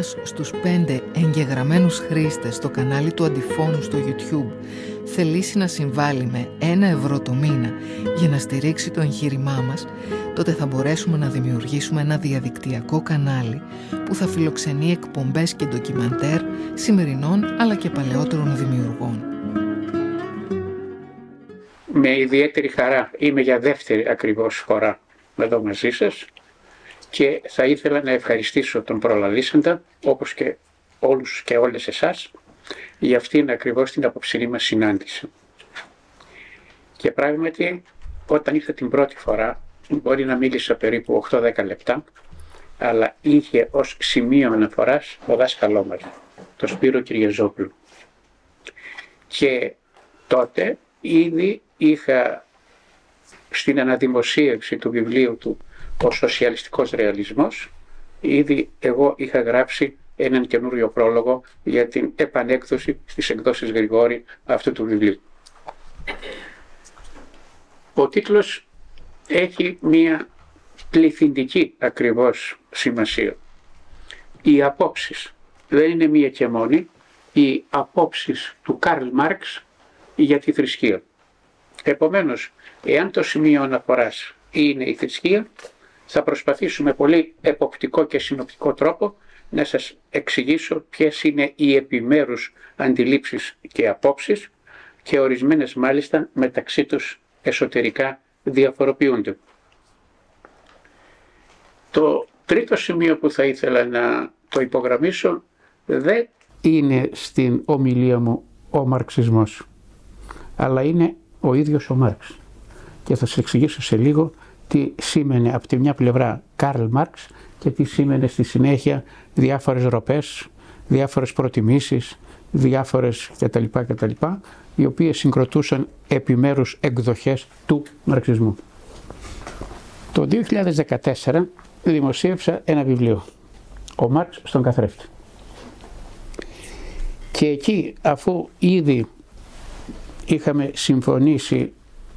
Αν ένας στους πέντε εγγεγραμμένους χρήστες στο κανάλι του Αντιφώνου στο YouTube θελήσει να συμβάλλει με ένα ευρώ το μήνα για να στηρίξει το εγχείρημά μας, τότε θα μπορέσουμε να δημιουργήσουμε ένα διαδικτυακό κανάλι που θα φιλοξενεί εκπομπές και ντοκιμαντέρ σημερινών αλλά και παλαιότερων δημιουργών. Με ιδιαίτερη χαρά είμαι για δεύτερη ακριβώς φορά εδώ μαζί σας και θα ήθελα να ευχαριστήσω τον προλαλήσαντα όπως και όλους και όλες εσάς για αυτήν ακριβώς την απόψηνή μας συνάντηση. Και πράγματι όταν ήρθα την πρώτη φορά μπορεί να μίλησα περίπου 8-10 λεπτά αλλά είχε ως σημείο αναφοράς ο δάσκαλός μας, το Σπύρο Κυριαζόπουλο. Και τότε ήδη είχα στην αναδημοσίευση του βιβλίου του ο σοσιαλιστικός ρεαλισμός, ήδη εγώ είχα γράψει έναν καινούριο πρόλογο για την επανέκδοση στις εκδόσεις Γρηγόρη αυτού του βιβλίου. Ο τίτλος έχει μία πληθυντική ακριβώς σημασία. Οι απόψεις δεν είναι μία και μόνη, οι απόψεις του Καρλ Μάρξ για τη θρησκεία. Επομένως, εάν το σημείο αναφοράς είναι η θρησκεία, θα προσπαθήσουμε πολύ εποπτικό και συνοπτικό τρόπο να σας εξηγήσω ποιες είναι οι επιμέρους αντιλήψεις και απόψεις και ορισμένες μάλιστα μεταξύ τους εσωτερικά διαφοροποιούνται. Το τρίτο σημείο που θα ήθελα να το υπογραμμίσω δεν είναι στην ομιλία μου ο μαρξισμός, αλλά είναι ο ίδιος ο Μάρξ. Και θα σας εξηγήσω σε λίγο τι σήμαινε από τη μια πλευρά Καρλ Μάρξ και τι σήμαινε στη συνέχεια διάφορες ροπές, διάφορες προτιμήσεις, διάφορες κτλ. κτλ οι οποίες συγκροτούσαν επιμέρους εκδοχές του μαρξισμού. Το 2014 δημοσίευσα ένα βιβλίο, ο Μάρξ στον καθρέφτη. Και εκεί αφού ήδη είχαμε συμφωνήσει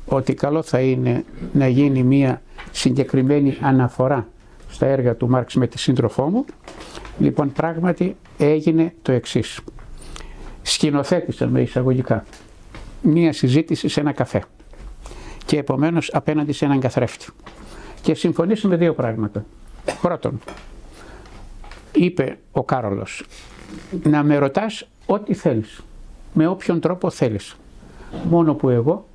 ότι καλό θα είναι να γίνει μία συγκεκριμένη αναφορά στα έργα του Μάρξ με τη σύντροφό μου. Λοιπόν, πράγματι έγινε το εξής. Σκηνοθέτησαν με εισαγωγικά μία συζήτηση σε ένα καφέ και επομένως απέναντι σε έναν καθρέφτη. Και συμφωνήσαμε δύο πράγματα. Πρώτον, είπε ο Κάρολος, να με ρωτάς ό,τι θέλεις, με όποιον τρόπο θέλεις. Μόνο που εγώ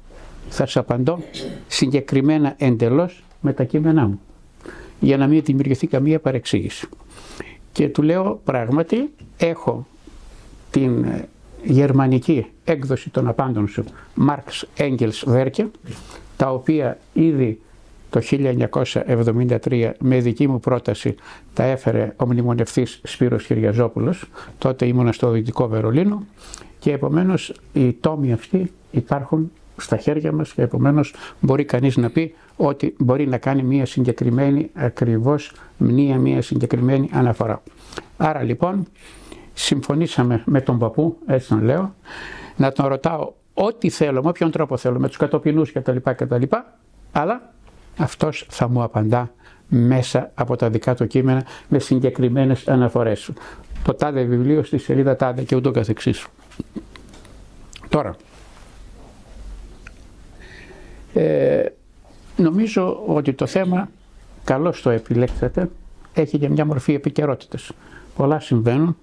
θα σας απαντώ συγκεκριμένα εντελώς με τα κείμενά μου για να μην δημιουργηθεί καμία παρεξήγηση. Και του λέω πράγματι έχω την ε, γερμανική έκδοση των απάντων σου Marx Engels Werke τα οποία ήδη το 1973 με δική μου πρόταση τα έφερε ο μνημονευτής Σπύρος Κυριαζόπουλος τότε ήμουνα στο Δυτικό Βερολίνο και επομένως οι τόμοι αυτοί υπάρχουν στα χέρια μας και επομένως μπορεί κανείς να πει ότι μπορεί να κάνει μια συγκεκριμένη ακριβώς μνήμα, μια συγκεκριμένη αναφορά. Άρα λοιπόν συμφωνήσαμε με τον παππού, έτσι τον λέω, να τον ρωτάω ό,τι θέλω, με όποιον τρόπο θέλω, με τους κατοπινούς κτλ. κτλ αλλά αυτός θα μου απαντά μέσα από τα δικά του κείμενα με συγκεκριμένες αναφορές. Το τάδε βιβλίο στη σελίδα τάδε και ούτω καθεξής. Τώρα, ε, νομίζω ότι το θέμα, καλώς το επιλέξατε, έχει και μια μορφή επικαιρότητας. Πολλά συμβαίνουν,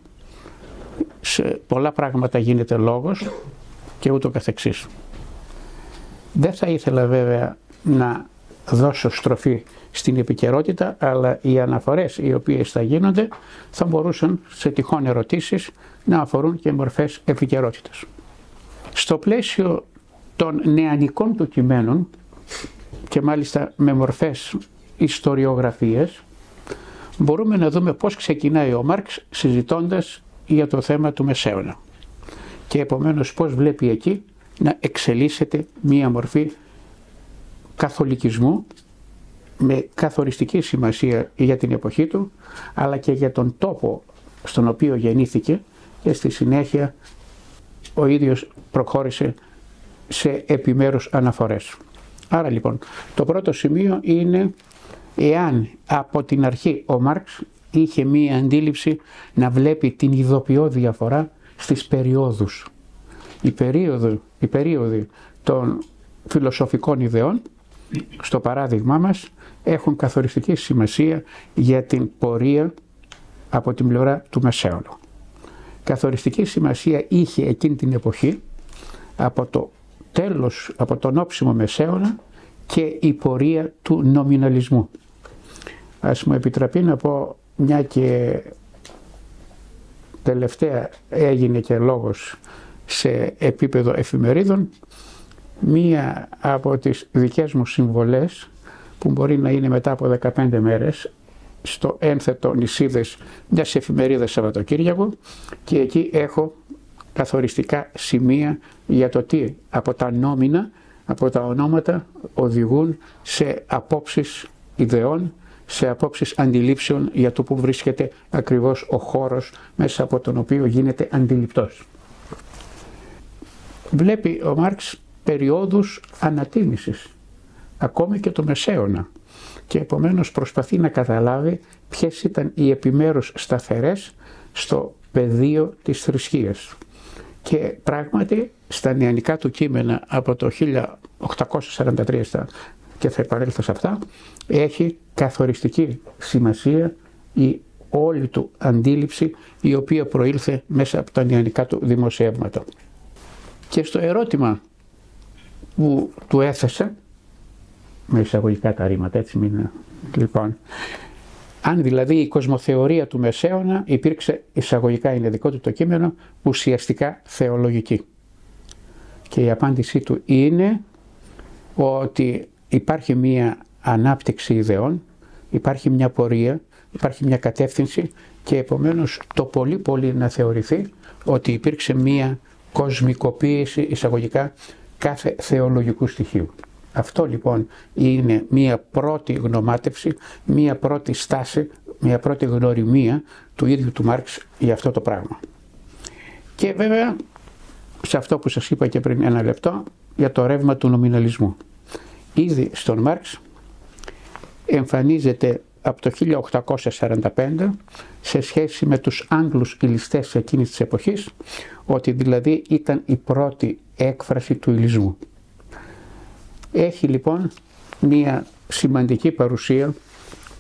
σε πολλά πράγματα γίνεται λόγος και ούτω καθεξής. Δεν θα ήθελα βέβαια να δώσω στροφή στην επικαιρότητα, αλλά οι αναφορές οι οποίες θα γίνονται θα μπορούσαν σε τυχόν ερωτήσεις να αφορούν και μορφές επικαιρότητας. Στο πλαίσιο των νεανικών του κειμένων και μάλιστα με μορφές ιστοριογραφίες μπορούμε να δούμε πώς ξεκινάει ο Μάρξ συζητώντας για το θέμα του Μεσαίωνα και επομένως πώς βλέπει εκεί να εξελίσσεται μία μορφή καθολικισμού με καθοριστική σημασία για την εποχή του αλλά και για τον τόπο στον οποίο γεννήθηκε και στη συνέχεια ο ίδιος προχώρησε σε επιμέρους αναφορές. Άρα λοιπόν το πρώτο σημείο είναι εάν από την αρχή ο Μάρξ είχε μία αντίληψη να βλέπει την ειδοποιώ διαφορά στις περιόδους. Η περίοδο, η περίοδοι των φιλοσοφικών ιδεών, στο παράδειγμά μας, έχουν καθοριστική σημασία για την πορεία από την πλευρά του Μεσαίωνου. Καθοριστική σημασία είχε εκείνη την εποχή από το τέλος, από τον όψιμο Μεσαίωνα και η πορεία του νομιναλισμού. Ας μου επιτραπεί να πω μια και τελευταία έγινε και λόγος σε επίπεδο εφημερίδων μία από τις δικές μου συμβολές που μπορεί να είναι μετά από 15 μέρες στο ένθετο νησίδες μιας εφημερίδας Σαββατοκύριακο και εκεί έχω καθοριστικά σημεία για το τι από τα νόμινα, από τα ονόματα οδηγούν σε απόψεις ιδεών, σε απόψεις αντιλήψεων για το που βρίσκεται ακριβώς ο χώρος μέσα από τον οποίο γίνεται αντιληπτός. Βλέπει ο Μάρξ περιόδους ανατίμησης, ακόμη και το Μεσαίωνα και επομένως προσπαθεί να καταλάβει ποιες ήταν οι επιμέρους σταθερές στο πεδίο της θρησκείας. Και πράγματι στα νεανικά του κείμενα από το 1843 και θα επανέλθω σε αυτά, έχει καθοριστική σημασία η όλη του αντίληψη η οποία προήλθε μέσα από τα νεανικά του δημοσιεύματα. Και στο ερώτημα που του έθεσε, με εισαγωγικά τα ρήματα έτσι μην λοιπόν, αν δηλαδή η κοσμοθεωρία του Μεσαίωνα υπήρξε εισαγωγικά είναι δικό του το κείμενο ουσιαστικά θεολογική. Και η απάντησή του είναι ότι υπάρχει μία ανάπτυξη ιδεών, υπάρχει μια πορεία, υπάρχει μια κατεύθυνση και επομένως το πολύ πολύ να θεωρηθεί ότι υπήρξε μία κοσμικοποίηση εισαγωγικά κάθε θεολογικού στοιχείου. Αυτό λοιπόν είναι μία πρώτη γνωμάτευση, μία πρώτη στάση, μία πρώτη γνωριμία του ίδιου του Μάρξ για αυτό το πράγμα. Και βέβαια σε αυτό που σας είπα και πριν ένα λεπτό για το ρεύμα του νομιναλισμού. Ήδη στον Μάρξ εμφανίζεται από το 1845 σε σχέση με τους Άγγλους ηλιστές εκείνης της εποχής ότι δηλαδή ήταν η πρώτη έκφραση του ηλισμού. Έχει λοιπόν μία σημαντική παρουσία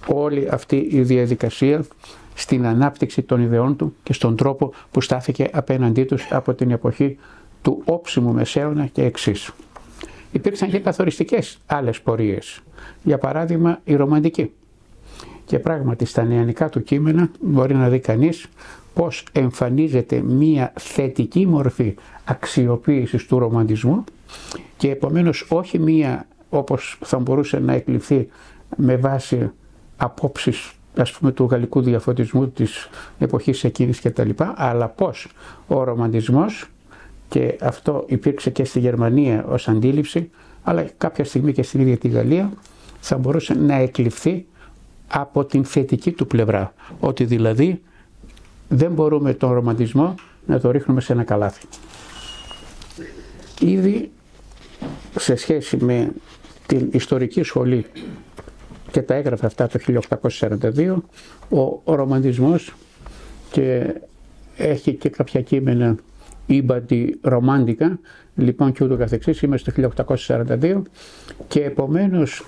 όλη αυτή η διαδικασία στην ανάπτυξη των ιδεών του και στον τρόπο που στάθηκε απέναντί τους από την εποχή του όψιμου μεσαίωνα και εξής. Υπήρξαν και καθοριστικές άλλες πορείες. Για παράδειγμα η ρομαντική. Και πράγματι στα νεανικά του κείμενα μπορεί να δει κανείς πώς εμφανίζεται μία θετική μορφή αξιοποίησης του ρομαντισμού και επομένως όχι μία όπως θα μπορούσε να εκλειφθεί με βάση απόψεις ας πούμε του γαλλικού διαφωτισμού της εποχής εκείνης και τα λοιπά, αλλά πώς ο ρομαντισμός και αυτό υπήρξε και στη Γερμανία ως αντίληψη, αλλά κάποια στιγμή και στην ίδια τη Γαλλία θα μπορούσε να εκλειφθεί από την θετική του πλευρά, ότι δηλαδή δεν μπορούμε τον ρομαντισμό να το ρίχνουμε σε ένα καλάθι. Ήδη σε σχέση με την ιστορική σχολή και τα έγραφε αυτά το 1842, ο, ο ρομαντισμός και έχει και κάποια κείμενα ήμπαντι ρομάντικα, λοιπόν και ούτω καθεξής, είμαστε το 1842 και επομένως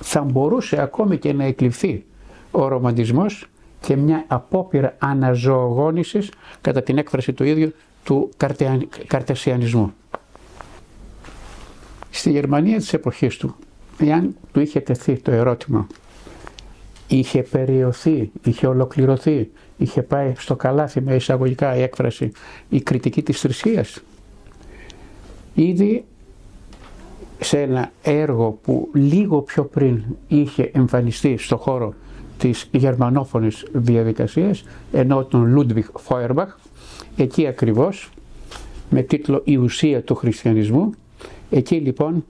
θα μπορούσε ακόμη και να εκλειφθεί ο ρομαντισμός και μια απόπειρα αναζωογόνησης κατά την έκφραση του ίδιου του καρτεσιανισμού. Στη Γερμανία της εποχής του, εάν του είχε τεθεί το ερώτημα, είχε περιοθεί, είχε ολοκληρωθεί, είχε πάει στο καλάθι με εισαγωγικά η έκφραση, η κριτική της θρησκείας. Ήδη σε ένα έργο που λίγο πιο πριν είχε εμφανιστεί στο χώρο της γερμανόφωνης διαδικασίας, ενώ τον Λούντβιχ Φόιερμπαχ, εκεί ακριβώς με τίτλο «Η ουσία του χριστιανισμού», εκεί λοιπόν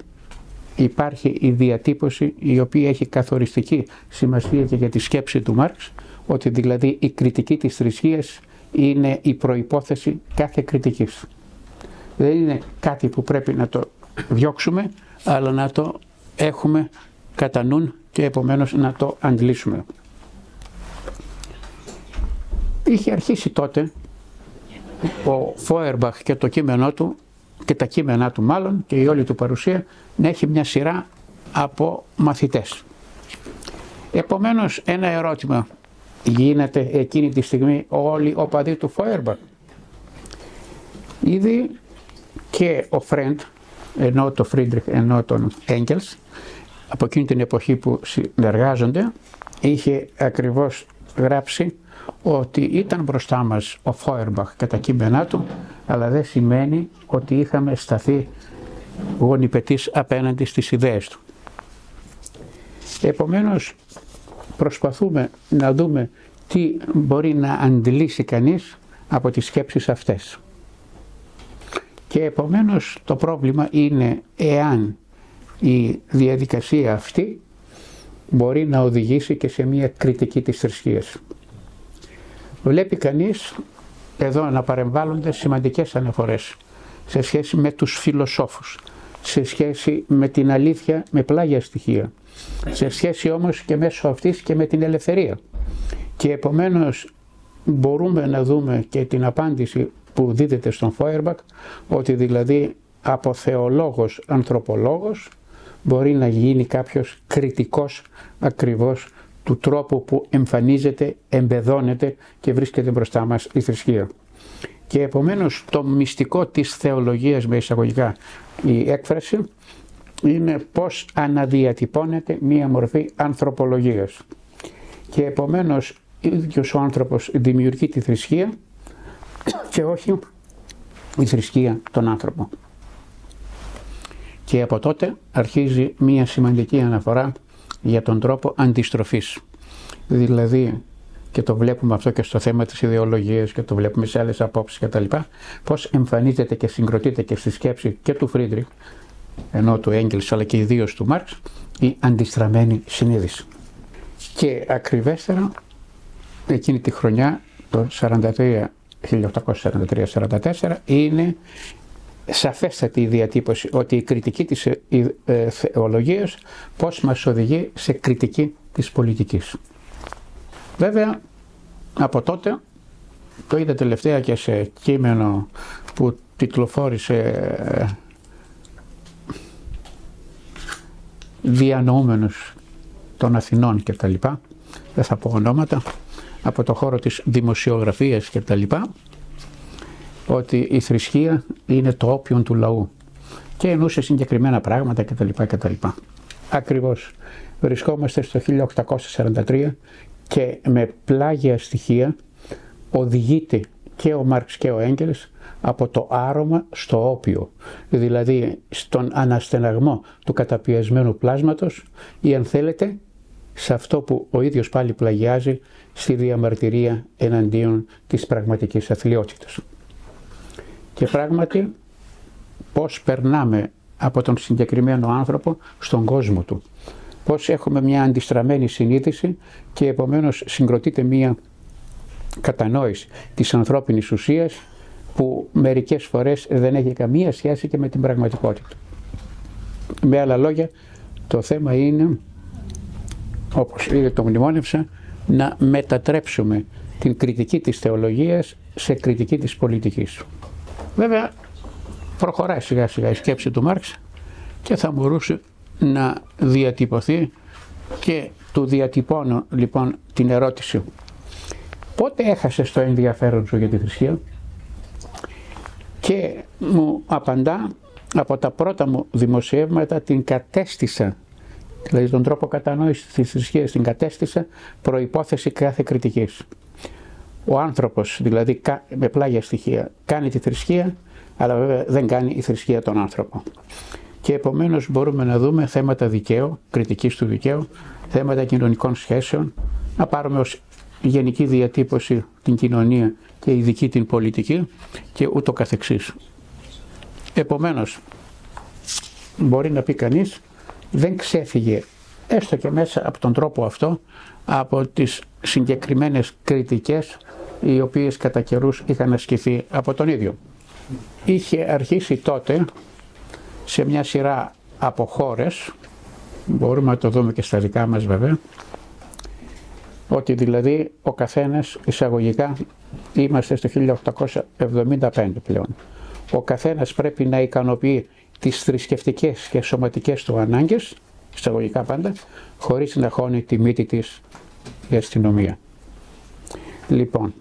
υπάρχει η διατύπωση η οποία έχει καθοριστική σημασία και για τη σκέψη του Μάρξ, ότι δηλαδή η κριτική της θρησκείας είναι η προϋπόθεση κάθε κριτικής. Δεν είναι κάτι που πρέπει να το διώξουμε, αλλά να το έχουμε κατά νου και επομένως να το αντλήσουμε. είχε αρχίσει τότε ο Φόερμπαχ και το κείμενό του και τα κείμενά του μάλλον και η όλη του παρουσία να έχει μια σειρά από μαθητές. Επομένως ένα ερώτημα γίνεται εκείνη τη στιγμή όλοι οπαδοί του Φόιερμπαχ. Ήδη και ο Φρέντ, εννοώ το Φρίντριχ, εννοώ τον Έγκελς, από εκείνη την εποχή που συνεργάζονται, είχε ακριβώς γράψει ότι ήταν μπροστά μας ο Φόιερμπαχ και τα κείμενά του, αλλά δεν σημαίνει ότι είχαμε σταθεί γονιπετής απέναντι στις ιδέες του. Επομένως προσπαθούμε να δούμε τι μπορεί να αντιλήσει κανείς από τις σκέψεις αυτές. Και επομένως το πρόβλημα είναι εάν η διαδικασία αυτή μπορεί να οδηγήσει και σε μια κριτική της θρησκείας. Βλέπει κανείς εδώ να παρεμβάλλονται σημαντικές αναφορές σε σχέση με τους φιλοσόφους, σε σχέση με την αλήθεια με πλάγια στοιχεία, σε σχέση όμως και μέσω αυτής και με την ελευθερία. Και επομένως μπορούμε να δούμε και την απάντηση που δίδεται στον Φόιερμπακ, ότι δηλαδή από θεολόγος, ανθρωπολόγος μπορεί να γίνει κάποιος κριτικός ακριβώς του τρόπου που εμφανίζεται, εμπεδώνεται και βρίσκεται μπροστά μας η θρησκεία. Και επομένως το μυστικό της θεολογίας με εισαγωγικά η έκφραση είναι πώς αναδιατυπώνεται μία μορφή ανθρωπολογίας. Και επομένως ίδιος ο άνθρωπος δημιουργεί τη θρησκεία και όχι η θρησκεία τον άνθρωπο. Και από τότε αρχίζει μία σημαντική αναφορά για τον τρόπο αντιστροφής. Δηλαδή, και το βλέπουμε αυτό και στο θέμα της ιδεολογίας και το βλέπουμε σε άλλες απόψεις κτλ. Πώς εμφανίζεται και συγκροτείται και στη σκέψη και του Φρίντριχ, ενώ του Έγγελς αλλά και ιδίως του Μάρξ, η αντιστραμμένη συνείδηση. Και ακριβέστερα εκείνη τη χρονιά, το 1843-44, είναι σαφέστατη η διατύπωση ότι η κριτική της ε, ε, θεολογίας πώς μας οδηγεί σε κριτική της πολιτικής. Βέβαια, από τότε, το είδα τελευταία και σε κείμενο που τιτλοφόρησε ε, διανοούμενους των Αθηνών και τα λοιπά, δεν θα πω ονόματα, από το χώρο της δημοσιογραφίας και τα λοιπά, ότι η θρησκεία είναι το όπιον του λαού και εννοούσε συγκεκριμένα πράγματα κτλ. κτλ. Ακριβώς βρισκόμαστε στο 1843 και με πλάγια στοιχεία οδηγείται και ο Μάρξ και ο Έγκελς από το άρωμα στο όπιο, δηλαδή στον αναστεναγμό του καταπιεσμένου πλάσματος ή αν θέλετε σε αυτό που ο ίδιος πάλι πλαγιάζει στη διαμαρτυρία εναντίον της πραγματικής αθλειότητας. Και πράγματι πώς περνάμε από τον συγκεκριμένο άνθρωπο στον κόσμο του. Πώς έχουμε μια αντιστραμμένη συνείδηση και επομένως συγκροτείται μια κατανόηση της ανθρώπινης ουσίας που μερικές φορές δεν έχει καμία σχέση και με την πραγματικότητα. Με άλλα λόγια, το θέμα είναι, όπως ήδη το μνημόνευσα, να μετατρέψουμε την κριτική της θεολογίας σε κριτική της πολιτικής. Βέβαια προχωράει σιγά σιγά η σκέψη του Μάρξ και θα μπορούσε να διατυπωθεί και του διατυπώνω λοιπόν την ερώτηση. Πότε έχασε το ενδιαφέρον σου για τη θρησκεία; Και μου απαντά από τα πρώτα μου δημοσιεύματα την κατέστησα. Δηλαδή τον τρόπο κατανόησης της θρησκείας την κατέστησα προϋπόθεση κάθε κριτικής ο άνθρωπος δηλαδή με πλάγια στοιχεία κάνει τη θρησκεία αλλά βέβαια δεν κάνει η θρησκεία τον άνθρωπο. Και επομένως μπορούμε να δούμε θέματα δικαίου, κριτικής του δικαίου, θέματα κοινωνικών σχέσεων, να πάρουμε ως γενική διατύπωση την κοινωνία και ειδική την πολιτική και ούτω καθεξής. Επομένως, μπορεί να πει κανείς, δεν ξέφυγε έστω και μέσα από τον τρόπο αυτό από τις συγκεκριμένες κριτικές οι οποίες κατά καιρούς είχαν ασκηθεί από τον ίδιο. Είχε αρχίσει τότε σε μια σειρά από χώρες, μπορούμε να το δούμε και στα δικά μας βέβαια, ότι δηλαδή ο καθένας εισαγωγικά είμαστε στο 1875 πλέον. Ο καθένας πρέπει να ικανοποιεί τις θρησκευτικές και σωματικές του ανάγκες, εισαγωγικά πάντα, χωρίς να χώνει τη μύτη της η αστυνομία. Λοιπόν,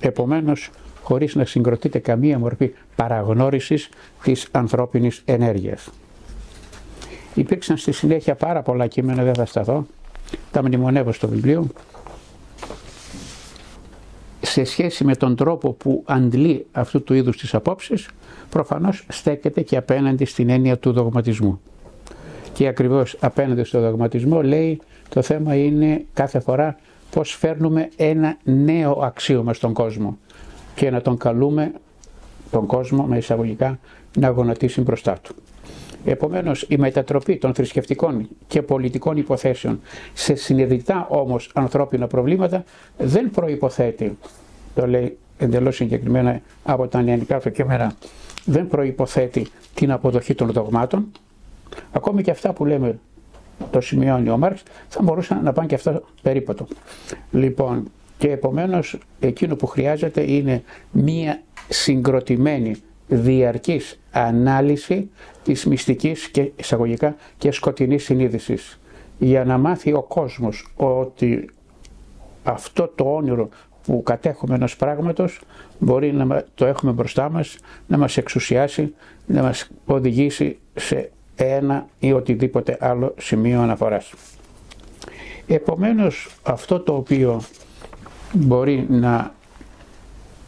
επομένως χωρίς να συγκροτείται καμία μορφή παραγνώρισης της ανθρώπινης ενέργειας. Υπήρξαν στη συνέχεια πάρα πολλά κείμενα, δεν θα σταθώ, τα μνημονεύω στο βιβλίο, σε σχέση με τον τρόπο που αντλεί αυτού του είδους τις απόψεις, προφανώς στέκεται και απέναντι στην έννοια του δογματισμού. Και ακριβώς απέναντι στο δογματισμό λέει το θέμα είναι κάθε φορά πώς φέρνουμε ένα νέο αξίωμα στον κόσμο και να τον καλούμε τον κόσμο με εισαγωγικά να γονατίσει μπροστά του. Επομένως η μετατροπή των θρησκευτικών και πολιτικών υποθέσεων σε συνειδητά όμως ανθρώπινα προβλήματα δεν προϋποθέτει, το λέει εντελώς συγκεκριμένα από τα νεανικά του κείμενα, δεν προϋποθέτει την αποδοχή των δογμάτων, ακόμη και αυτά που λέμε το σημειώνει ο Μάρξ, θα μπορούσαν να πάνε και αυτά περίπατο. Λοιπόν, και επομένως εκείνο που χρειάζεται είναι μία συγκροτημένη διαρκής ανάλυση της μυστικής και εισαγωγικά και σκοτεινής συνείδησης για να μάθει ο κόσμος ότι αυτό το όνειρο που κατέχουμε ενός πράγματος μπορεί να το έχουμε μπροστά μας, να μας εξουσιάσει, να μας οδηγήσει σε ένα ή οτιδήποτε άλλο σημείο αναφοράς. Επομένως αυτό το οποίο μπορεί να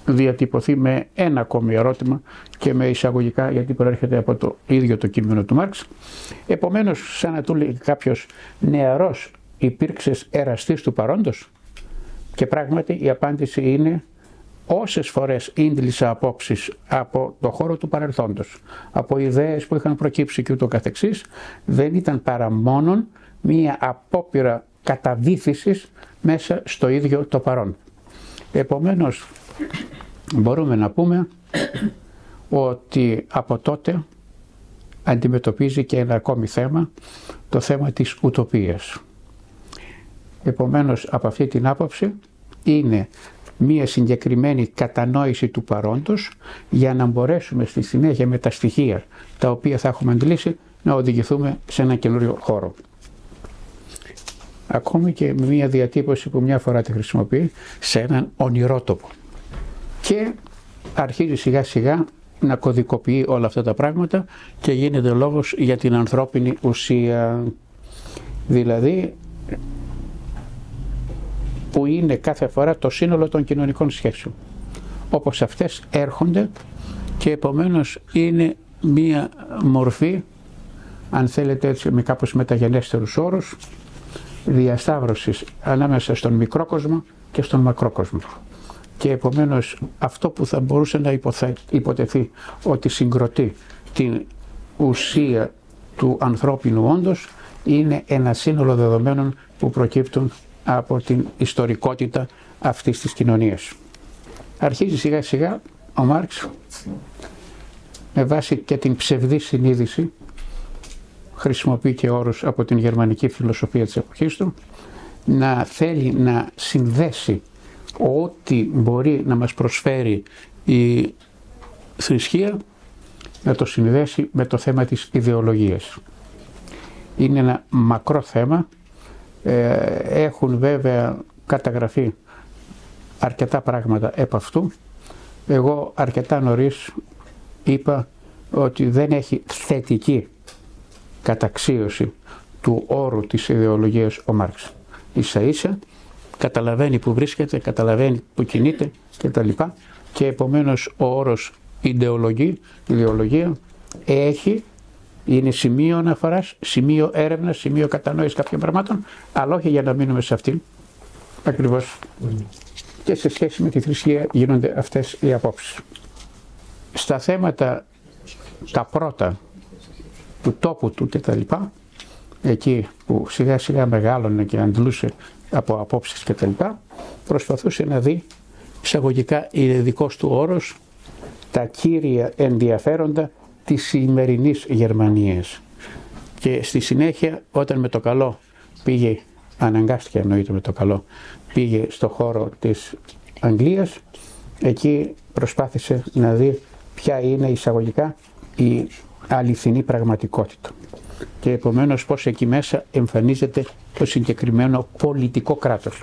διατυπωθεί με ένα ακόμη ερώτημα και με εισαγωγικά γιατί προέρχεται από το ίδιο το κείμενο του Μάρξ. Επομένως, σαν να του λέει κάποιος νεαρός υπήρξες εραστής του παρόντος και πράγματι η απάντηση είναι όσες φορές ίντλησα απόψεις από το χώρο του παρελθόντος, από ιδέες που είχαν προκύψει και ούτω καθεξής, δεν ήταν παρά μόνον μία απόπειρα καταβήθησης μέσα στο ίδιο το παρόν. Επομένως, μπορούμε να πούμε ότι από τότε αντιμετωπίζει και ένα ακόμη θέμα, το θέμα της ουτοπίας. Επομένως, από αυτή την άποψη είναι μία συγκεκριμένη κατανόηση του παρόντος για να μπορέσουμε στη συνέχεια με τα στοιχεία τα οποία θα έχουμε αντλήσει να οδηγηθούμε σε ένα καινούριο χώρο. Ακόμη και με μία διατύπωση που μια φορά τη χρησιμοποιεί σε έναν ονειρότοπο και αρχίζει σιγά σιγά να κωδικοποιεί όλα αυτά τα πράγματα και γίνεται λόγος για την ανθρώπινη ουσία. Δηλαδή που είναι κάθε φορά το σύνολο των κοινωνικών σχέσεων. Όπως αυτές έρχονται και επομένως είναι μία μορφή, αν θέλετε έτσι με κάπως μεταγενέστερους όρους, διασταύρωσης ανάμεσα στον μικρό κόσμο και στον μακρό κόσμο και επομένως αυτό που θα μπορούσε να υποτεθεί ότι συγκροτεί την ουσία του ανθρώπινου όντως είναι ένα σύνολο δεδομένων που προκύπτουν από την ιστορικότητα αυτής της κοινωνίας. Αρχίζει σιγά σιγά ο Μάρξ με βάση και την ψευδή συνείδηση χρησιμοποιεί και όρους από την γερμανική φιλοσοφία της εποχής του να θέλει να συνδέσει ό,τι μπορεί να μας προσφέρει η θρησκεία να το συνδέσει με το θέμα της ιδεολογίας. Είναι ένα μακρό θέμα, ε, έχουν βέβαια καταγραφεί αρκετά πράγματα επ' αυτού. Εγώ αρκετά νωρίς είπα ότι δεν έχει θετική καταξίωση του όρου της ιδεολογίας ο Μάρξ. Ίσα ίσα καταλαβαίνει που βρίσκεται, καταλαβαίνει που κινείται κτλ. Και επομένως ο όρος ιδεολογία, ιδεολογία έχει, είναι σημείο αναφοράς, σημείο έρευνας, σημείο κατανόησης κάποιων πραγμάτων, αλλά όχι για να μείνουμε σε αυτήν. Ακριβώς. Και σε σχέση με τη θρησκεία γίνονται αυτές οι απόψεις. Στα θέματα τα πρώτα του τόπου του κτλ. Εκεί που σιγά σιγά μεγάλωνε και αντλούσε από απόψεις και τα λοιπά, προσπαθούσε να δει εισαγωγικά είναι δικός του όρος τα κύρια ενδιαφέροντα της σημερινής Γερμανίας. Και στη συνέχεια όταν με το καλό πήγε αναγκάστηκε εννοείται με το καλό, πήγε στο χώρο της Αγγλίας, εκεί προσπάθησε να δει ποια είναι εισαγωγικά η αληθινή πραγματικότητα. Και επομένως πώς εκεί μέσα εμφανίζεται το συγκεκριμένο πολιτικό κράτος.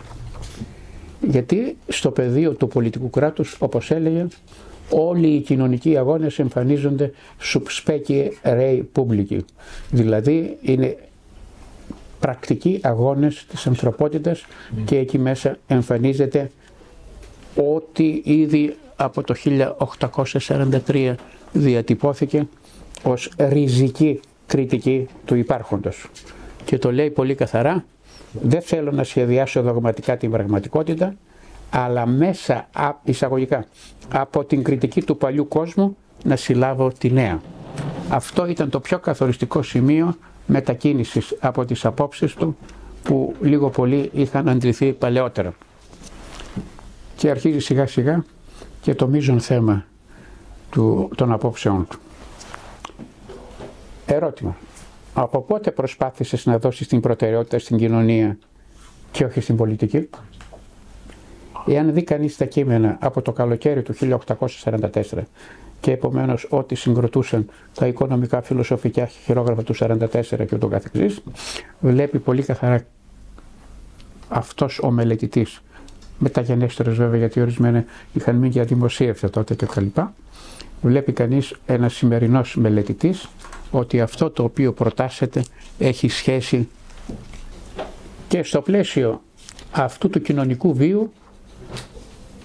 Γιατί στο πεδίο του πολιτικού κράτους, όπως έλεγε, όλοι οι κοινωνικοί αγώνες εμφανίζονται subspecie rei publici. Δηλαδή είναι πρακτικοί αγώνες της ανθρωπότητας και εκεί μέσα εμφανίζεται ότι ήδη από το 1843 διατυπώθηκε ως ριζική κριτική του υπάρχοντος. Και το λέει πολύ καθαρά, δεν θέλω να σχεδιάσω δογματικά την πραγματικότητα, αλλά μέσα εισαγωγικά από την κριτική του παλιού κόσμου να συλλάβω τη νέα. Αυτό ήταν το πιο καθοριστικό σημείο μετακίνησης από τις απόψεις του που λίγο πολύ είχαν αντιληφθεί παλαιότερα. Και αρχίζει σιγά σιγά και το μείζον θέμα του, των απόψεών του. Ερώτημα. Από πότε προσπάθησες να δώσεις την προτεραιότητα στην κοινωνία και όχι στην πολιτική; Εάν δει κανείς τα κείμενα από το καλοκαίρι του 1844 και επομένως ό,τι συγκροτούσαν τα οικονομικά φιλοσοφικά χειρόγραφα του 1944 και ούτω καθεξής, βλέπει πολύ καθαρά αυτός ο μελετητής μεταγενέστερος βέβαια γιατί ορισμένα είχαν μείνει για δημοσίευτα τότε κτλ. Βλέπει κανείς ένας σημερινός μελετητής ότι αυτό το οποίο προτάσεται έχει σχέση και στο πλαίσιο αυτού του κοινωνικού βίου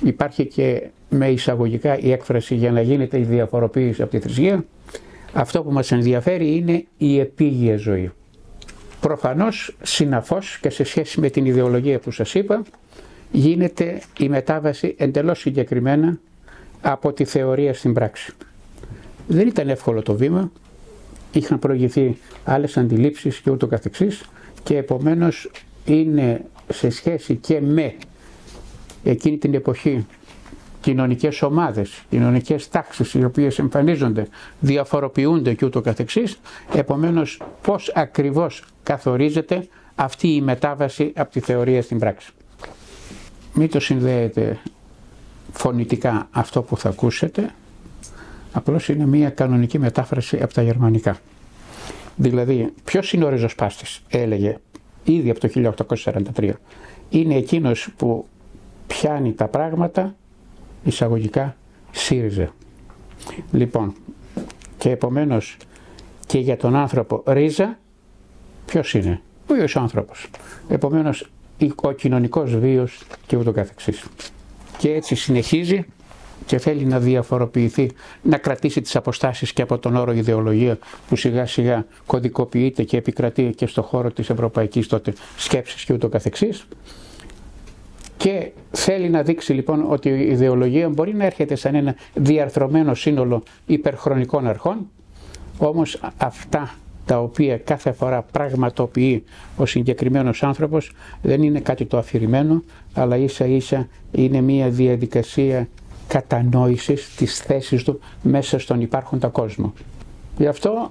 υπάρχει και με εισαγωγικά η έκφραση για να γίνεται η διαφοροποίηση από τη θρησκεία. Αυτό που μας ενδιαφέρει είναι η επίγεια ζωή. Προφανώς συναφώς και σε σχέση με την ιδεολογία που σας είπα γίνεται η μετάβαση εντελώς συγκεκριμένα από τη θεωρία στην πράξη. Δεν ήταν εύκολο το βήμα, είχαν προηγηθεί άλλες αντιλήψεις και ούτω καθεξής και επομένως είναι σε σχέση και με εκείνη την εποχή κοινωνικές ομάδες, κοινωνικές τάξεις οι οποίες εμφανίζονται, διαφοροποιούνται και ούτω καθεξής, επομένως πώς ακριβώς καθορίζεται αυτή η μετάβαση από τη θεωρία στην πράξη. Μην το συνδέετε φωνητικά αυτό που θα ακούσετε, απλώς είναι μια κανονική μετάφραση από τα γερμανικά. Δηλαδή, ποιος είναι ο ριζοσπάστης, έλεγε ήδη από το 1843. Είναι εκείνος που πιάνει τα πράγματα εισαγωγικά ΣΥΡΙΖΑ. Λοιπόν, και επομένως και για τον άνθρωπο ρίζα, ποιος είναι, ο ίδιος άνθρωπος. Επομένως, ο κοινωνικός βίος και ούτω καθεξής. Και έτσι συνεχίζει και θέλει να διαφοροποιηθεί, να κρατήσει τις αποστάσεις και από τον όρο ιδεολογία που σιγά σιγά κωδικοποιείται και επικρατεί και στο χώρο της ευρωπαϊκής τότε σκέψης και ούτω καθεξής. Και θέλει να δείξει λοιπόν ότι η ιδεολογία μπορεί να έρχεται σαν ένα διαρθρωμένο σύνολο υπερχρονικών αρχών, όμως αυτά τα οποία κάθε φορά πραγματοποιεί ο συγκεκριμένος άνθρωπος δεν είναι κάτι το αφηρημένο, αλλά ίσα ίσα είναι μια διαδικασία κατανόησης της θέσης του μέσα στον υπάρχοντα κόσμο. Γι' αυτό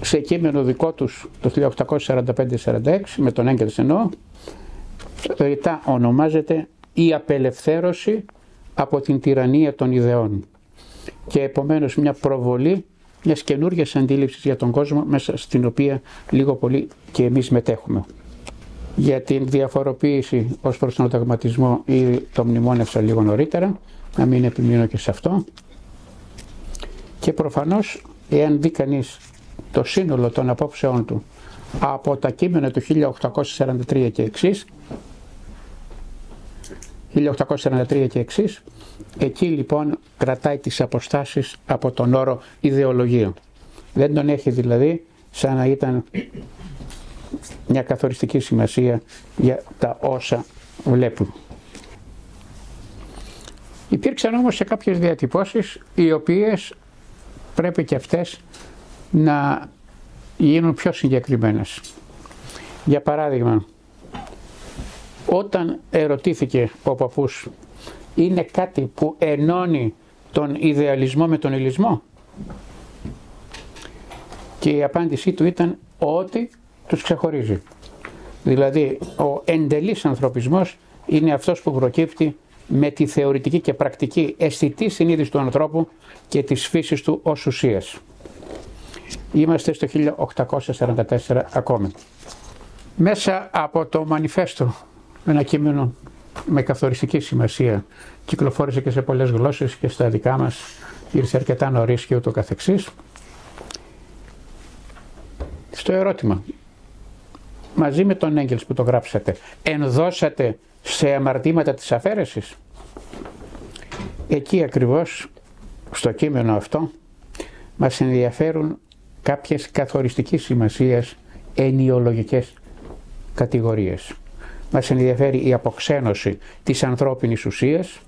σε κείμενο δικό τους το 1845-46 με τον Έγκελς εννοώ ρητά ονομάζεται η απελευθέρωση από την τυραννία των ιδεών και επομένως μια προβολή μιας καινούργιας αντίληψης για τον κόσμο μέσα στην οποία λίγο πολύ και εμείς μετέχουμε. Για την διαφοροποίηση ως προς τον δογματισμό ή το μνημόνευσα λίγο νωρίτερα, να μην επιμείνω και σε αυτό. Και προφανώς, εάν δει κανείς το σύνολο των απόψεών του από τα κείμενα του 1843 και εξής, 1843 και εξής. Εκεί λοιπόν κρατάει τις αποστάσεις από τον όρο ιδεολογία. Δεν τον έχει δηλαδή σαν να ήταν μια καθοριστική σημασία για τα όσα βλέπουν. Υπήρξαν όμως και κάποιες διατυπώσεις οι οποίες πρέπει και αυτές να γίνουν πιο συγκεκριμένες. Για παράδειγμα, όταν ερωτήθηκε ο παππούς είναι κάτι που ενώνει τον ιδεαλισμό με τον ηλισμό; Και η απάντησή του ήταν ότι τους ξεχωρίζει. Δηλαδή ο εντελής ανθρωπισμός είναι αυτός που προκύπτει με τη θεωρητική και πρακτική αισθητή συνείδηση του ανθρώπου και της φύσης του ως ουσίας. Είμαστε στο 1844 ακόμη. Μέσα από το μανιφέστο, ένα κείμενο με καθοριστική σημασία, κυκλοφόρησε και σε πολλές γλώσσες και στα δικά μας ήρθε αρκετά νωρίς και ούτω καθεξής. Στο ερώτημα, μαζί με τον Έγγελς που το γράψατε, ενδώσατε σε αμαρτήματα της αφαίρεσης; Εκεί ακριβώς, στο κείμενο αυτό, μας ενδιαφέρουν κάποιες καθοριστικής σημασίας ενιολογικές κατηγορίες. Μας ενδιαφέρει η αποξένωση της ανθρώπινης ουσίας,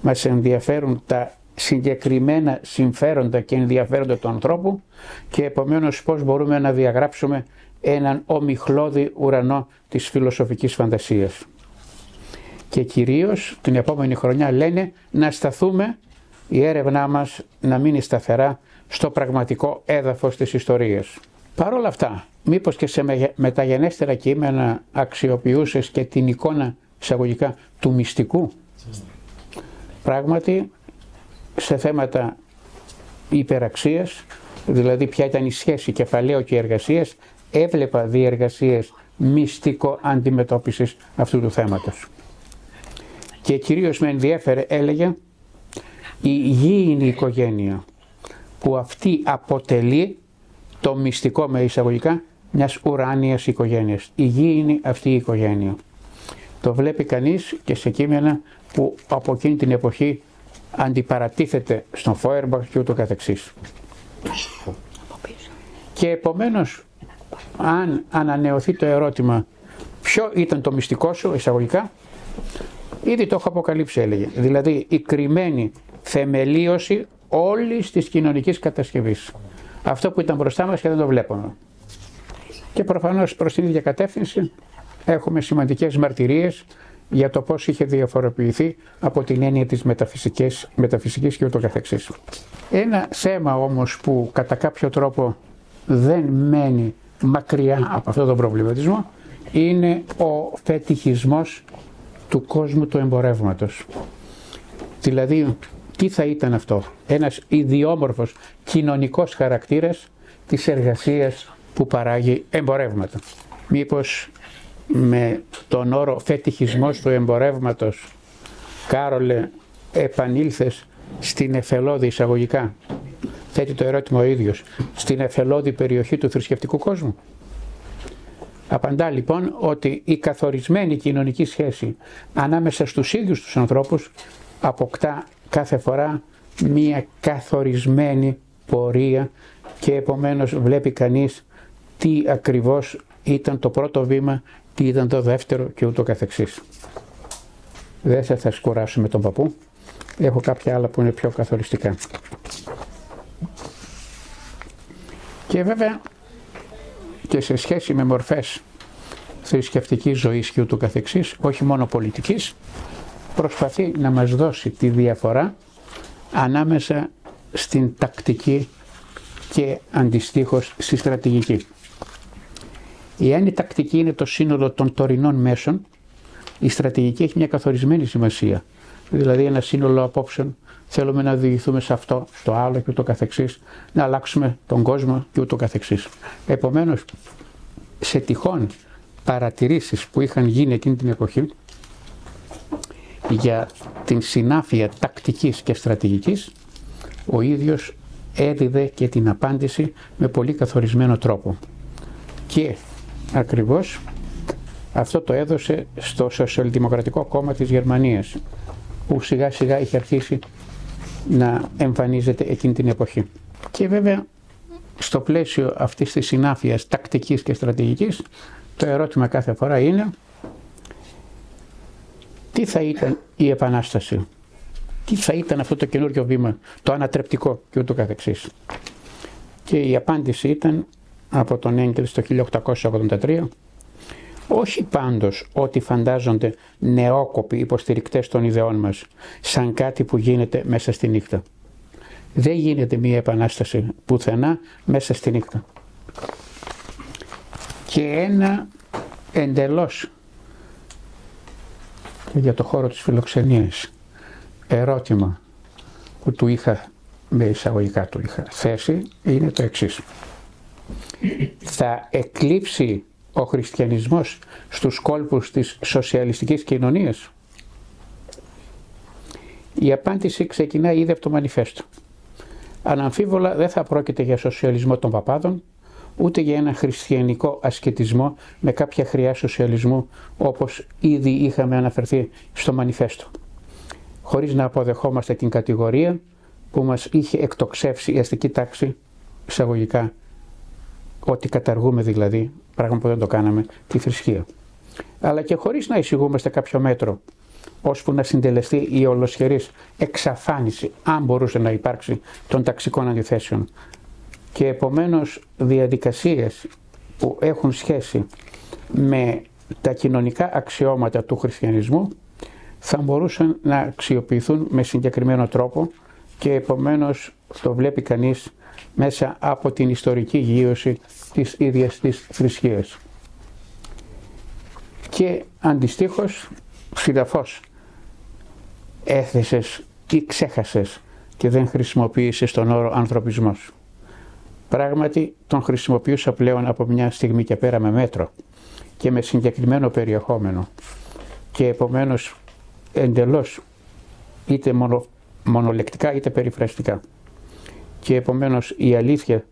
μας ενδιαφέρουν τα συγκεκριμένα συμφέροντα και ενδιαφέροντα του ανθρώπου και επομένως πώς μπορούμε να διαγράψουμε έναν ομιχλώδη ουρανό της φιλοσοφικής φαντασίας. Και κυρίως την επόμενη χρονιά λένε να σταθούμε η έρευνά μας να μείνει σταθερά στο πραγματικό έδαφος της ιστορίας. Παρ' όλα αυτά, μήπως και σε μεταγενέστερα κείμενα αξιοποιούσες και την εικόνα εισαγωγικά του μυστικού; Πράγματι, σε θέματα υπεραξίας, δηλαδή ποια ήταν η σχέση κεφαλαίου και εργασίας, έβλεπα διεργασίες μυστικό αντιμετώπισης αυτού του θέματος. Και κυρίως με ενδιέφερε έλεγε η γήινη οικογένεια που αυτή αποτελεί το μυστικό με εισαγωγικά μιας ουράνιας οικογένειας. Η γη είναι αυτή η οικογένεια. Το βλέπει κανείς και σε κείμενα που από εκείνη την εποχή αντιπαρατίθεται στον Φόερμπαχ και ούτω καθεξής. Και επομένως, αν ανανεωθεί το ερώτημα ποιο ήταν το μυστικό σου εισαγωγικά, ήδη το έχω αποκαλύψει έλεγε. Δηλαδή η κρυμμένη θεμελίωση όλης της κοινωνικής κατασκευής. Αυτό που ήταν μπροστά μας και δεν το βλέπουμε. Και προφανώς προς την ίδια κατεύθυνση έχουμε σημαντικές μαρτυρίες για το πώς είχε διαφοροποιηθεί από την έννοια της μεταφυσικής, μεταφυσικής και ούτω καθεξής. Ένα θέμα όμως που κατά κάποιο τρόπο δεν μένει μακριά από αυτόν τον προβληματισμό είναι ο φετιχισμός του κόσμου του εμπορεύματος. Δηλαδή, τι θα ήταν αυτό, ένας ιδιόμορφος κοινωνικός χαρακτήρας της εργασίας που παράγει εμπορεύματα. Μήπως με τον όρο φετιχισμός του εμπορεύματος Κάρολε επανήλθες στην εφελώδη εισαγωγικά; Θέτει το ερώτημα ο ίδιος στην εφελώδη περιοχή του θρησκευτικού κόσμου; Απαντά λοιπόν ότι η καθορισμένη κοινωνική σχέση ανάμεσα στους ίδιους τους ανθρώπους αποκτά κάθε φορά μία καθορισμένη πορεία και επομένως βλέπει κανείς τι ακριβώς ήταν το πρώτο βήμα τι ήταν το δεύτερο και ούτω καθεξής. Δεν θα, θα σκουράσω με τον παππού. Έχω κάποια άλλα που είναι πιο καθοριστικά. Και βέβαια και σε σχέση με μορφές θρησκευτικής ζωής και ούτω καθεξής, όχι μόνο πολιτικής, προσπαθεί να μας δώσει τη διαφορά ανάμεσα στην τακτική και αντιστοίχως στη στρατηγική. Εάν η τακτική είναι το σύνολο των τωρινών μέσων, η στρατηγική έχει μια καθορισμένη σημασία. Δηλαδή ένα σύνολο απόψεων θέλουμε να διηγηθούμε σε αυτό, στο άλλο και ούτω καθεξής, να αλλάξουμε τον κόσμο και ούτω καθεξής. Επομένως, σε τυχόν παρατηρήσεις που είχαν γίνει εκείνη την εποχή για την συνάφεια τακτικής και στρατηγικής, ο ίδιος έδιδε και την απάντηση με πολύ καθορισμένο τρόπο. Και ακριβώς αυτό το έδωσε στο Σοσιαλδημοκρατικό Κόμμα της Γερμανίας που σιγά σιγά είχε αρχίσει να εμφανίζεται εκείνη την εποχή. Και βέβαια στο πλαίσιο αυτής της συνάφειας τακτικής και στρατηγικής το ερώτημα κάθε φορά είναι τι θα ήταν η Επανάσταση, τι θα ήταν αυτό το καινούριο βήμα, το ανατρεπτικό και ούτω καθεξής. Και η απάντηση ήταν από τον Έγκελ το 1883 όχι πάντως ό,τι φαντάζονται νεόκοποι υποστηρικτές των ιδεών μας σαν κάτι που γίνεται μέσα στη νύχτα. Δεν γίνεται μία επανάσταση πουθενά μέσα στη νύχτα. Και ένα εντελώς για το χώρο της φιλοξενίας ερώτημα που του είχα με εισαγωγικά του είχα θέσει είναι το εξής. Θα εκλείψει ο χριστιανισμός στους κόλπους της σοσιαλιστικής κοινωνίας; Η απάντηση ξεκινάει ήδη από το μανιφέστο. Αναμφίβολα δεν θα πρόκειται για σοσιαλισμό των παπάδων, ούτε για ένα χριστιανικό ασκετισμό με κάποια χρειά σοσιαλισμού όπως ήδη είχαμε αναφερθεί στο μανιφέστο. Χωρίς να αποδεχόμαστε την κατηγορία που μας είχε εκτοξεύσει η αστική τάξη εισαγωγικά ότι καταργούμε δηλαδή, πράγμα που δεν το κάναμε, τη θρησκεία. Αλλά και χωρίς να εισηγούμαστε κάποιο μέτρο ώσπου να συντελεστεί η ολοσχερής εξαφάνιση, αν μπορούσε να υπάρξει, των ταξικών αντιθέσεων. Και επομένως διαδικασίες που έχουν σχέση με τα κοινωνικά αξιώματα του χριστιανισμού θα μπορούσαν να αξιοποιηθούν με συγκεκριμένο τρόπο και επομένως το βλέπει κανείς μέσα από την ιστορική γύρωση της ίδιας της θρησκείας. Και αντιστοίχως συναφώς έθεσες ή ξέχασες και δεν χρησιμοποίησες τον όρο ανθρωπισμός. Πράγματι τον χρησιμοποιούσα πλέον από μια στιγμή και πέρα με μέτρο και με συγκεκριμένο περιεχόμενο και επομένως εντελώς είτε μονο, μονολεκτικά είτε περιφραστικά. Και επομένως η αλήθεια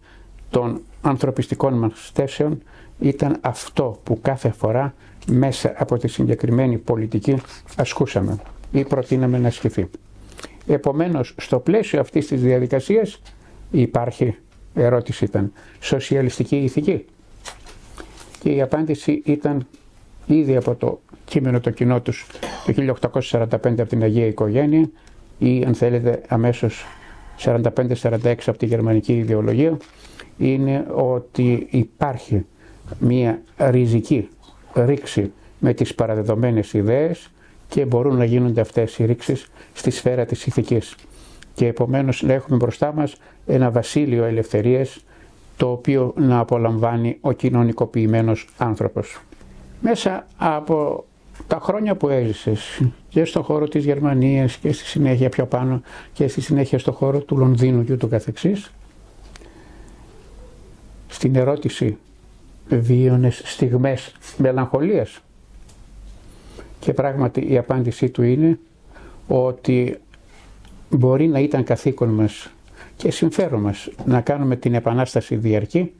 των ανθρωπιστικών μας θέσεων ήταν αυτό που κάθε φορά μέσα από τη συγκεκριμένη πολιτική ασκούσαμε ή προτείναμε να ασκηθεί. Επομένως, στο πλαίσιο αυτής της διαδικασίας υπάρχει, ερώτηση ήταν, σοσιαλιστική ηθική. Και η απάντηση ήταν ήδη από το κείμενο το κοινό τους το 1845 από την Αγία Οικογένεια ή αν θέλετε αμέσως 45-46 από τη γερμανική ιδεολογία είναι ότι υπάρχει μία ριζική ρήξη με τις παραδεδομένες ιδέες και μπορούν να γίνονται αυτές οι ρήξεις στη σφαίρα της ηθικής. Και επομένως να έχουμε μπροστά μας ένα βασίλειο ελευθερίας το οποίο να απολαμβάνει ο κοινωνικοποιημένος άνθρωπος. Μέσα από τα χρόνια που έζησες και στον χώρο της Γερμανίας και στη συνέχεια πιο πάνω και στη συνέχεια στον χώρο του Λονδίνου και ούτω καθεξής, στην ερώτηση βίωνες στιγμές μελαγχολίας. Και πράγματι η απάντησή του είναι ότι μπορεί να ήταν καθήκον μας και συμφέρον μας να κάνουμε την επανάσταση διαρκή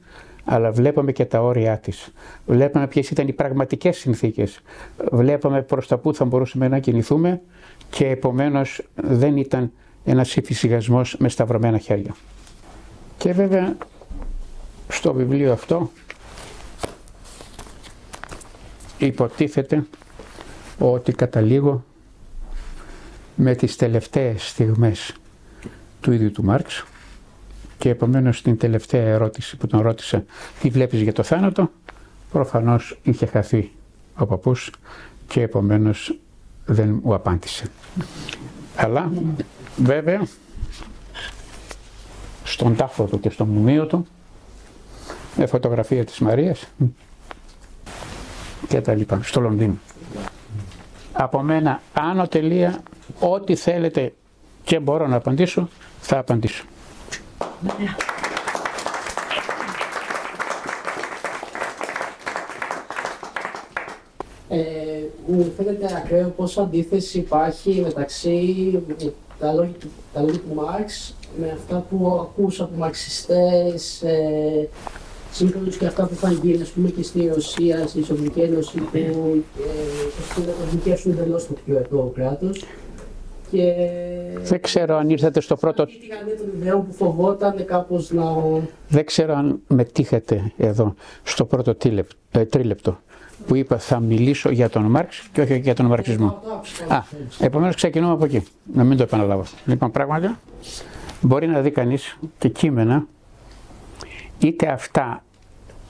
αλλά βλέπαμε και τα όρια της. Βλέπαμε ποιες ήταν οι πραγματικές συνθήκες. Βλέπαμε προς τα που θα μπορούσαμε να κινηθούμε και επομένως δεν ήταν ένας εφησυχασμός με σταυρωμένα χέρια. Και βέβαια στο βιβλίο αυτό υποτίθεται ότι καταλήγω με τις τελευταίες στιγμές του ίδιου του Μάρξ και επομένως την τελευταία ερώτηση που τον ρώτησα τι βλέπεις για το θάνατο; Προφανώς είχε χαθεί ο παππούς και επομένως δεν μου απάντησε. Αλλά βέβαια στον τάφο του και στο μνημείο του με φωτογραφία της Μαρίας και τα λοιπά, στο Λονδίνο. Από μένα άνω τελεία, ό,τι θέλετε και μπορώ να απαντήσω, θα απαντήσω. Ε, μου φαίνεται ακραίο πόσο αντίθεση υπάρχει μεταξύ τα λόγια, τα λόγια του Μάρξ με αυτά που ακούσα από μαρξιστές, ε, σύγχρονους και αυτά που θα γίνει ας πούμε, και στη Ρωσία, στη Σοβιετική Ένωση, που ε, θα δικαιώσουν εντελώς το πιο το κράτος. Και... Δεν ξέρω αν ήρθατε στο πρώτο... των ιδεών που φοβόταν κάπως να... Δεν ξέρω αν μετήχατε εδώ στο πρώτο ε, τρίλεπτο που είπα θα μιλήσω για τον Μάρξ και όχι για τον μαρξισμό. Α, επομένως ξεκινούμε από εκεί, να μην το επαναλάβω. Λοιπόν, πράγματι, μπορεί να δει κανείς και κείμενα είτε αυτά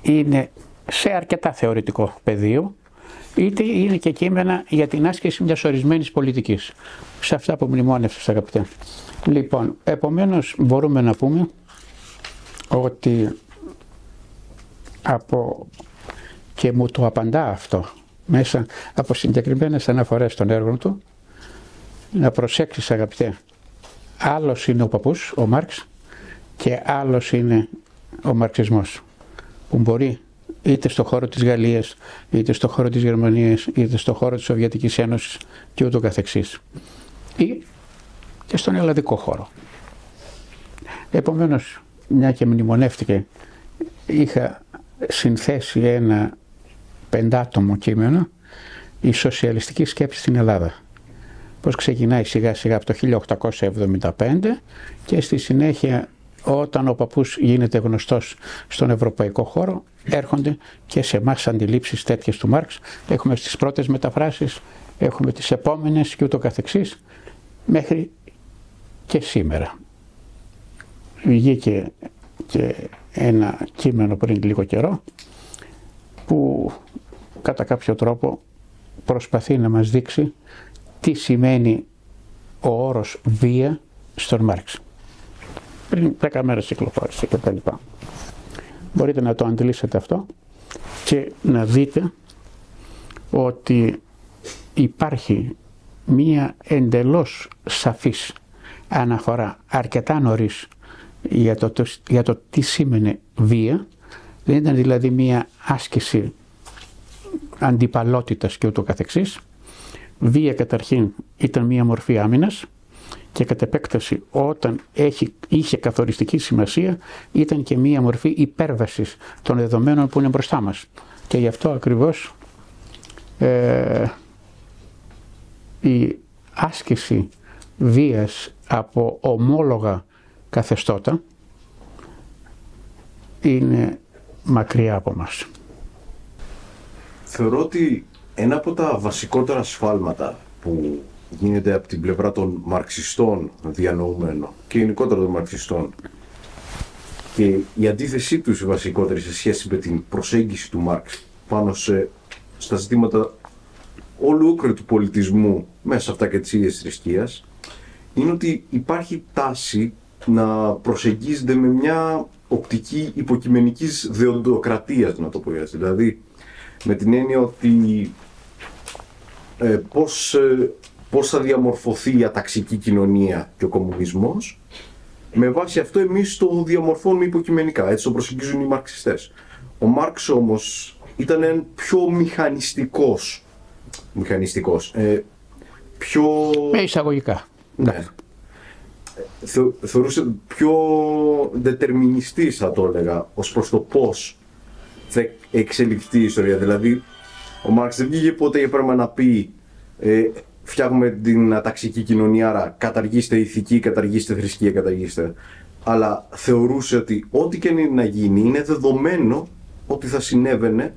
είναι σε αρκετά θεωρητικό πεδίο, είτε είναι και κείμενα για την άσκηση μιας ορισμένης πολιτικής. Σε αυτά που μνημόνευσες αγαπητέ. Λοιπόν, επομένως μπορούμε να πούμε ότι από και μου το απαντά αυτό μέσα από συγκεκριμένες αναφορές των έργων του να προσέξεις αγαπητέ άλλος είναι ο παππούς, ο Μάρξ και άλλος είναι ο μαρξισμός που μπορεί είτε στο χώρο της Γαλλίας, είτε στο χώρο της Γερμανίας, είτε στο χώρο της Σοβιετικής Ένωσης και ούτω καθεξής. Ή και στον ελλαδικό χώρο. Επομένως, μια και μνημονεύτηκε, είχα συνθέσει ένα πεντάτομο κείμενο η σοσιαλιστική σκέψη στην Ελλάδα. Πώς ξεκινάει σιγά σιγά από το 1875 και στη συνέχεια όταν ο παππούς γίνεται γνωστός στον ευρωπαϊκό χώρο έρχονται και σε εμάς αντιλήψεις τέτοιες του Μάρξ. Έχουμε στις πρώτες μεταφράσεις, έχουμε τις επόμενες και ούτω καθεξής μέχρι και σήμερα. Βγήκε και ένα κείμενο πριν λίγο καιρό που κατά κάποιο τρόπο προσπαθεί να μας δείξει τι σημαίνει ο όρος βία στον Μάρξ. Πριν 10 μέρες κυκλοφόρησε και τα λοιπά. Μπορείτε να το αντιλήσετε αυτό και να δείτε ότι υπάρχει μία εντελώς σαφής αναφορά αρκετά νωρίς για τος, για το τι σήμαινε βία. Δεν ήταν δηλαδή μία άσκηση αντιπαλότητας και ούτω καθεξής. Βία καταρχήν ήταν μία μορφή άμυνας και κατ' επέκταση όταν έχει, είχε καθοριστική σημασία ήταν και μία μορφή υπέρβασης των δεδομένων που είναι μπροστά μας. Και γι' αυτό ακριβώς ε, η άσκηση βίας από ομόλογα καθεστώτα είναι μακριά από μας. Θεωρώ ότι ένα από τα βασικότερα σφάλματα που γίνεται από την πλευρά των μαρξιστών διανοούμενο και γενικότερα των μαρξιστών και η αντίθεσή τους βασικότερη σε σχέση με την προσέγγιση του Μάρξ πάνω σε, στα ζητήματα όλου του πολιτισμού μέσα αυτά και της ίδιας θρησκείας είναι ότι υπάρχει τάση να προσεγγίζεται με μια οπτική υποκειμενικής δεοντοκρατίας, να το πω έτσι. Δηλαδή, με την έννοια ότι ε, πώς, ε, πώς θα διαμορφωθεί η αταξική κοινωνία και ο κομμουνισμός, με βάση αυτό εμείς το διαμορφώνουμε υποκειμενικά, έτσι το προσεγγίζουν οι μαρξιστές. Ο Μάρξ όμως ήταν πιο μηχανιστικός, μηχανιστικός, ε, πιο... Με εισαγωγικά. Ναι. θεωρούσε πιο δετερμινιστής θα το έλεγα ως προς το πώς θα εξελιχθεί η ιστορία. Δηλαδή ο Μάρξ δεν βγήκε ποτέ για πράγμα να πει ε, φτιάχνουμε την αταξική κοινωνία, άρα καταργήστε ηθική, καταργήστε θρησκεία, καταργήστε. Αλλά θεωρούσε ότι ό,τι και είναι να γίνει είναι δεδομένο ότι θα συνέβαινε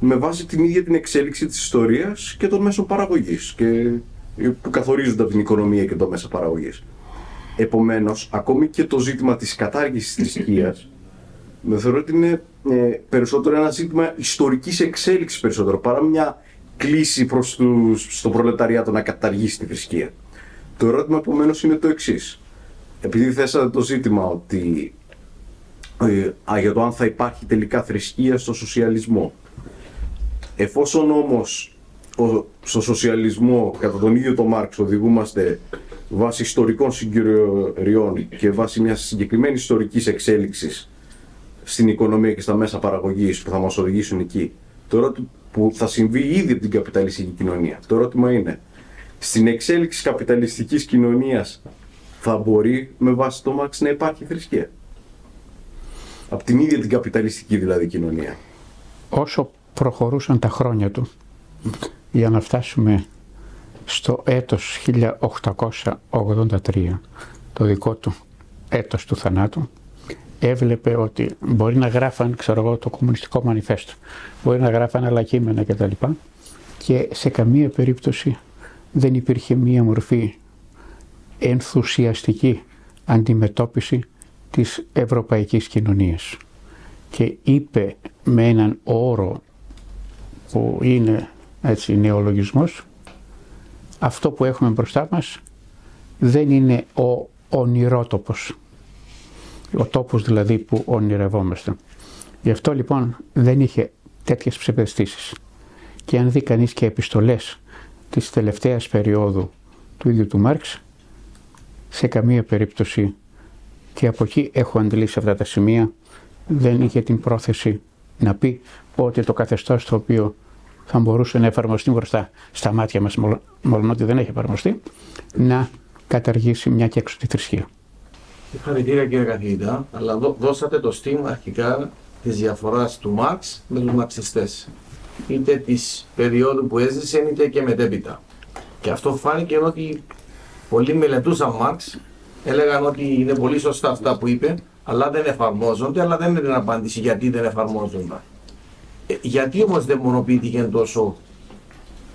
με βάση την ίδια την εξέλιξη της ιστορίας και των μέσων παραγωγής και που καθορίζονται από την οικονομία και το μέσα παραγωγής. Επομένως, ακόμη και το ζήτημα της κατάργησης της θρησκείας με θεωρώ ότι είναι ε, περισσότερο ένα ζήτημα ιστορικής εξέλιξης περισσότερο παρά μια κλίση προς τους, στο προλεταριάτο να καταργήσει τη θρησκεία. Το ερώτημα επομένως είναι το εξής. Επειδή θέσατε το ζήτημα ότι ε, α, για το αν θα υπάρχει τελικά θρησκεία στο σοσιαλισμό. Εφόσον όμως στο σοσιαλισμό κατά τον ίδιο τον Μάρξ οδηγούμαστε βάσει ιστορικών συγκυριών και βάσει μιας συγκεκριμένης ιστορικής εξέλιξης στην οικονομία και στα μέσα παραγωγής που θα μας οδηγήσουν εκεί. Το ερώτημα που θα συμβεί ήδη από την καπιταλιστική κοινωνία. Το ερώτημα είναι, στην εξέλιξη καπιταλιστικής κοινωνίας θα μπορεί με βάση το Μάρξ να υπάρχει θρησκεία; Από την ίδια την καπιταλιστική δηλαδή κοινωνία. Όσο προχωρούσαν τα χρόνια του, για να φτάσουμε στο έτος 1883, το δικό του έτος του θανάτου, έβλεπε ότι μπορεί να γράφαν, ξέρω εγώ, το κομμουνιστικό μανιφέστο, μπορεί να γράφαν άλλα κείμενα κτλ. Και σε καμία περίπτωση δεν υπήρχε μία μορφή ενθουσιαστική αντιμετώπιση της ευρωπαϊκής κοινωνίας. Και είπε με έναν όρο που είναι έτσι νεολογισμός, αυτό που έχουμε μπροστά μας δεν είναι ο ονειρότοπος ο τόπος δηλαδή που ονειρευόμαστε. Γι' αυτό λοιπόν δεν είχε τέτοιες ψευδεστήσεις. Και αν δει κανείς και επιστολές της τελευταίας περίοδου του ίδιου του Μάρξ, σε καμία περίπτωση και από εκεί έχω αντιλήσει αυτά τα σημεία, δεν είχε την πρόθεση να πει ότι το καθεστώς το οποίο θα μπορούσε να εφαρμοστεί μπροστά στα μάτια μας, μόνο ότι δεν έχει εφαρμοστεί, να καταργήσει μια και έξω τη θρησκεία. Συγχαρητήρια κύριε καθηγητά, αλλά δώσατε το στίγμα αρχικά της διαφοράς του Μάρξ με τους μαρξιστές. Είτε της περίοδου που έζησε, είτε και μετέπειτα. Και αυτό φάνηκε ότι πολλοί μελετούσαν Μάρξ, έλεγαν ότι είναι πολύ σωστά αυτά που είπε, αλλά δεν εφαρμόζονται, αλλά δεν είναι την απάντηση γιατί δεν εφαρμόζονται. Ε, γιατί όμως δεν μονοποιήθηκε τόσο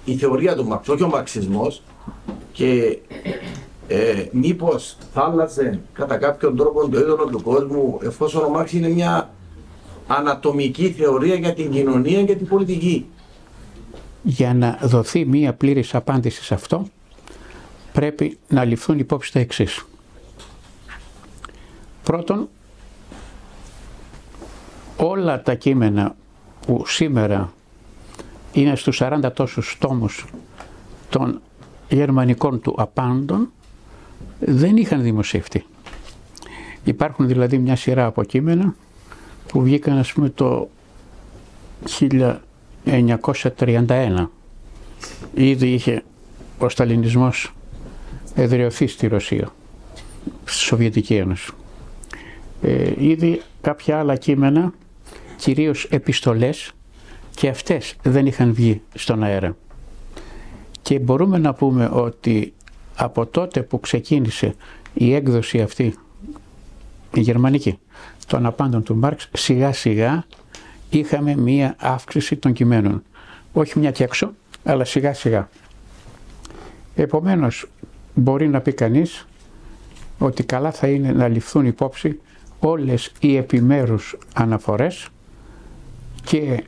η θεωρία του Μάρξ, όχι ο μαρξισμός και ε, μήπως θα άλλαζε κατά κάποιον τρόπο το είδωλο του κόσμου εφόσον ο Μάρξ είναι μια ανατομική θεωρία για την κοινωνία και την πολιτική. Για να δοθεί μία πλήρης απάντηση σε αυτό πρέπει να ληφθούν υπόψη τα εξής. Πρώτον, όλα τα κείμενα που σήμερα είναι στους 40 τόσους τόμους των γερμανικών του απάντων δεν είχαν δημοσιευτεί. Υπάρχουν δηλαδή μια σειρά από κείμενα που βγήκαν ας πούμε το 1931. Ήδη είχε ο Σταλινισμός εδραιωθεί στη Ρωσία, στη Σοβιετική Ένωση. Ε, ήδη κάποια άλλα κείμενα, κυρίως επιστολές, και αυτές δεν είχαν βγει στον αέρα. Και μπορούμε να πούμε ότι από τότε που ξεκίνησε η έκδοση αυτή, η γερμανική, των απάντων του Μάρξ, σιγά σιγά είχαμε μία αύξηση των κειμένων. Όχι μια και έξω, αλλά σιγά σιγά. Επομένως, μπορεί να πει κανείς ότι καλά θα είναι να ληφθούν υπόψη όλες οι επιμέρους αναφορές και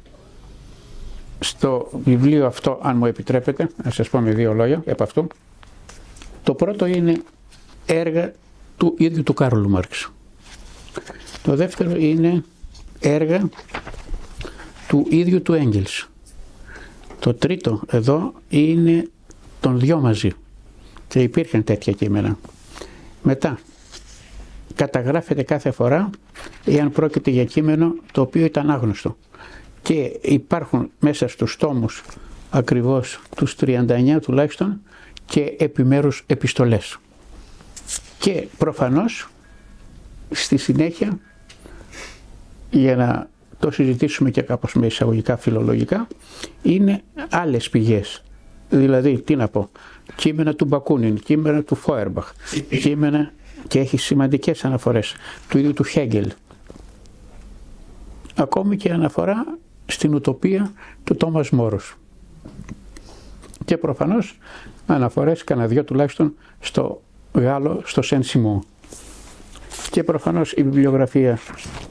στο βιβλίο αυτό, αν μου επιτρέπετε, να σας πω με δύο λόγια από αυτού, το πρώτο είναι έργα του ίδιου του Κάρολου Μάρξ. Το δεύτερο είναι έργα του ίδιου του Έγγελς. Το τρίτο εδώ είναι των δυο μαζί και υπήρχαν τέτοια κείμενα. Μετά καταγράφεται κάθε φορά εάν πρόκειται για κείμενο το οποίο ήταν άγνωστο και υπάρχουν μέσα στους τόμους ακριβώς τους 39 τουλάχιστον και επιμέρους επιστολές. Και προφανώς στη συνέχεια για να το συζητήσουμε και κάπως με εισαγωγικά φιλολογικά είναι άλλες πηγές. Δηλαδή, τι να πω, κείμενα του Μπακούνιν, κείμενα του Φόερμπαχ, κείμενα και έχει σημαντικές αναφορές του ίδιου του Χέγγελ. Ακόμη και αναφορά στην ουτοπία του Τόμας Μόρος. Και προφανώς αναφορές κανένα δυο τουλάχιστον στο Γάλλο, στο Σεν Σιμό. Και προφανώς η βιβλιογραφία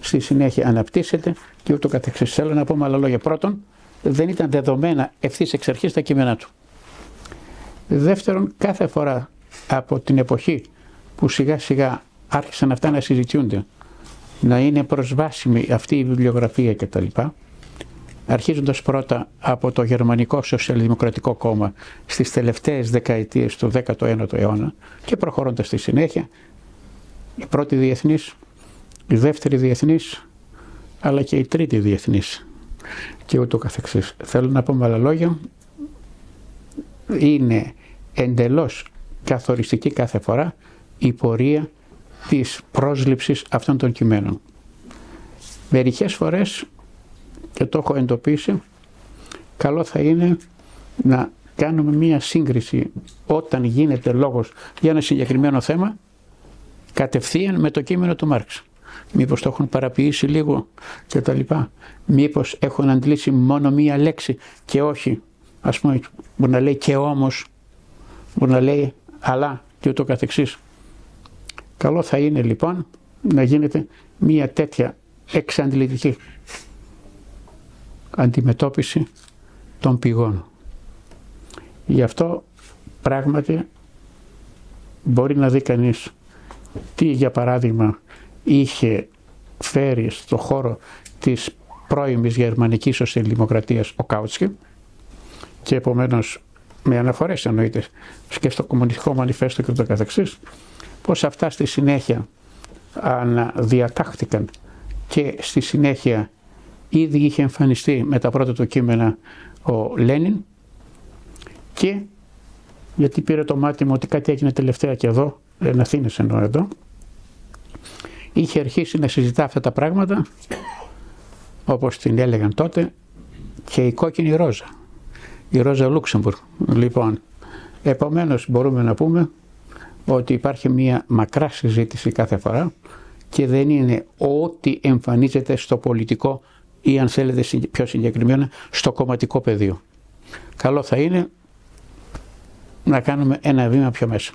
στη συνέχεια αναπτύσσεται και ούτω καθεξής. Θέλω να πω με άλλα λόγια. Πρώτον, δεν ήταν δεδομένα ευθύς εξ αρχής τα κείμενά του. Δεύτερον, κάθε φορά από την εποχή που σιγά σιγά άρχισαν αυτά να συζητιούνται, να είναι προσβάσιμη αυτή η βιβλιογραφία κτλ αρχίζοντας πρώτα από το Γερμανικό Σοσιαλδημοκρατικό Κόμμα στις τελευταίες δεκαετίες του 19ου αιώνα και προχωρώντας στη συνέχεια η πρώτη διεθνής, η δεύτερη διεθνής, αλλά και η τρίτη διεθνής και ούτω καθεξής. Θέλω να πω με άλλα λόγια, είναι εντελώς καθοριστική κάθε φορά η πορεία της πρόσληψης αυτών των κειμένων. Μερικές φορές και το έχω εντοπίσει, καλό θα είναι να κάνουμε μία σύγκριση όταν γίνεται λόγος για ένα συγκεκριμένο θέμα κατευθείαν με το κείμενο του Μάρξ. Μήπως το έχουν παραποιήσει λίγο και τα λοιπά. Μήπως έχουν αντλήσει μόνο μία λέξη και όχι, ας πούμε, μπορεί να λέει και όμως, μπορεί να λέει αλλά και ούτω καθεξής. Καλό θα είναι λοιπόν να γίνεται μία τέτοια εξαντλητική αντιμετώπιση των πηγών. Γι' αυτό πράγματι μπορεί να δει κανείς τι για παράδειγμα είχε φέρει στο χώρο της πρώιμης γερμανικής σοσιαλδημοκρατίας ο Κάουτσκι και επομένως με αναφορές εννοείται και στο Κομμουνιστικό Μανιφέστο και το καθεξής πως αυτά στη συνέχεια αναδιατάχθηκαν και στη συνέχεια ήδη είχε εμφανιστεί με τα πρώτα του κείμενα ο Λένιν και γιατί πήρε το μάτι μου ότι κάτι έγινε τελευταία και εδώ, εν Αθήνες εννοώ εδώ, είχε αρχίσει να συζητά αυτά τα πράγματα όπως την έλεγαν τότε και η κόκκινη ρόζα, η ρόζα Λούξεμπουργκ. Λοιπόν, επομένως μπορούμε να πούμε ότι υπάρχει μια μακρά συζήτηση κάθε φορά και δεν είναι ό,τι εμφανίζεται στο πολιτικό ή αν θέλετε πιο συγκεκριμένα στο κομματικό πεδίο. Καλό θα είναι να κάνουμε ένα βήμα πιο μέσα.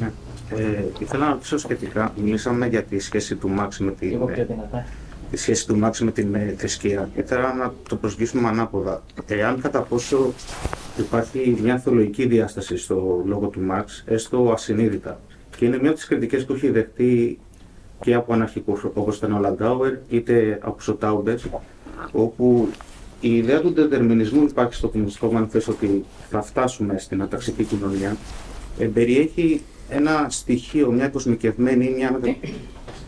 Ναι. Ε, ήθελα να ρωτήσω σχετικά, μιλήσαμε για τη σχέση του Μάξ με την, τη σχέση του Μάξ με την ε, θρησκεία. Ήθελα να το προσγειώσουμε ανάποδα. Εάν κατά πόσο υπάρχει μια θεολογική διάσταση στο λόγο του Μάξ, έστω ασυνείδητα. Και είναι μια από τις κριτικές που έχει δεχτεί και από αναρχικούς όπως ήταν ο Λαγκάουερ, είτε από Σοτάουμπερ, όπου η ιδέα του δεδερμινισμού υπάρχει στο κομμουνιστικό μανιφέστο ότι θα φτάσουμε στην αταξική κοινωνία. Ε, περιέχει ένα στοιχείο, μια κοσμικευμένη, μια, μετα...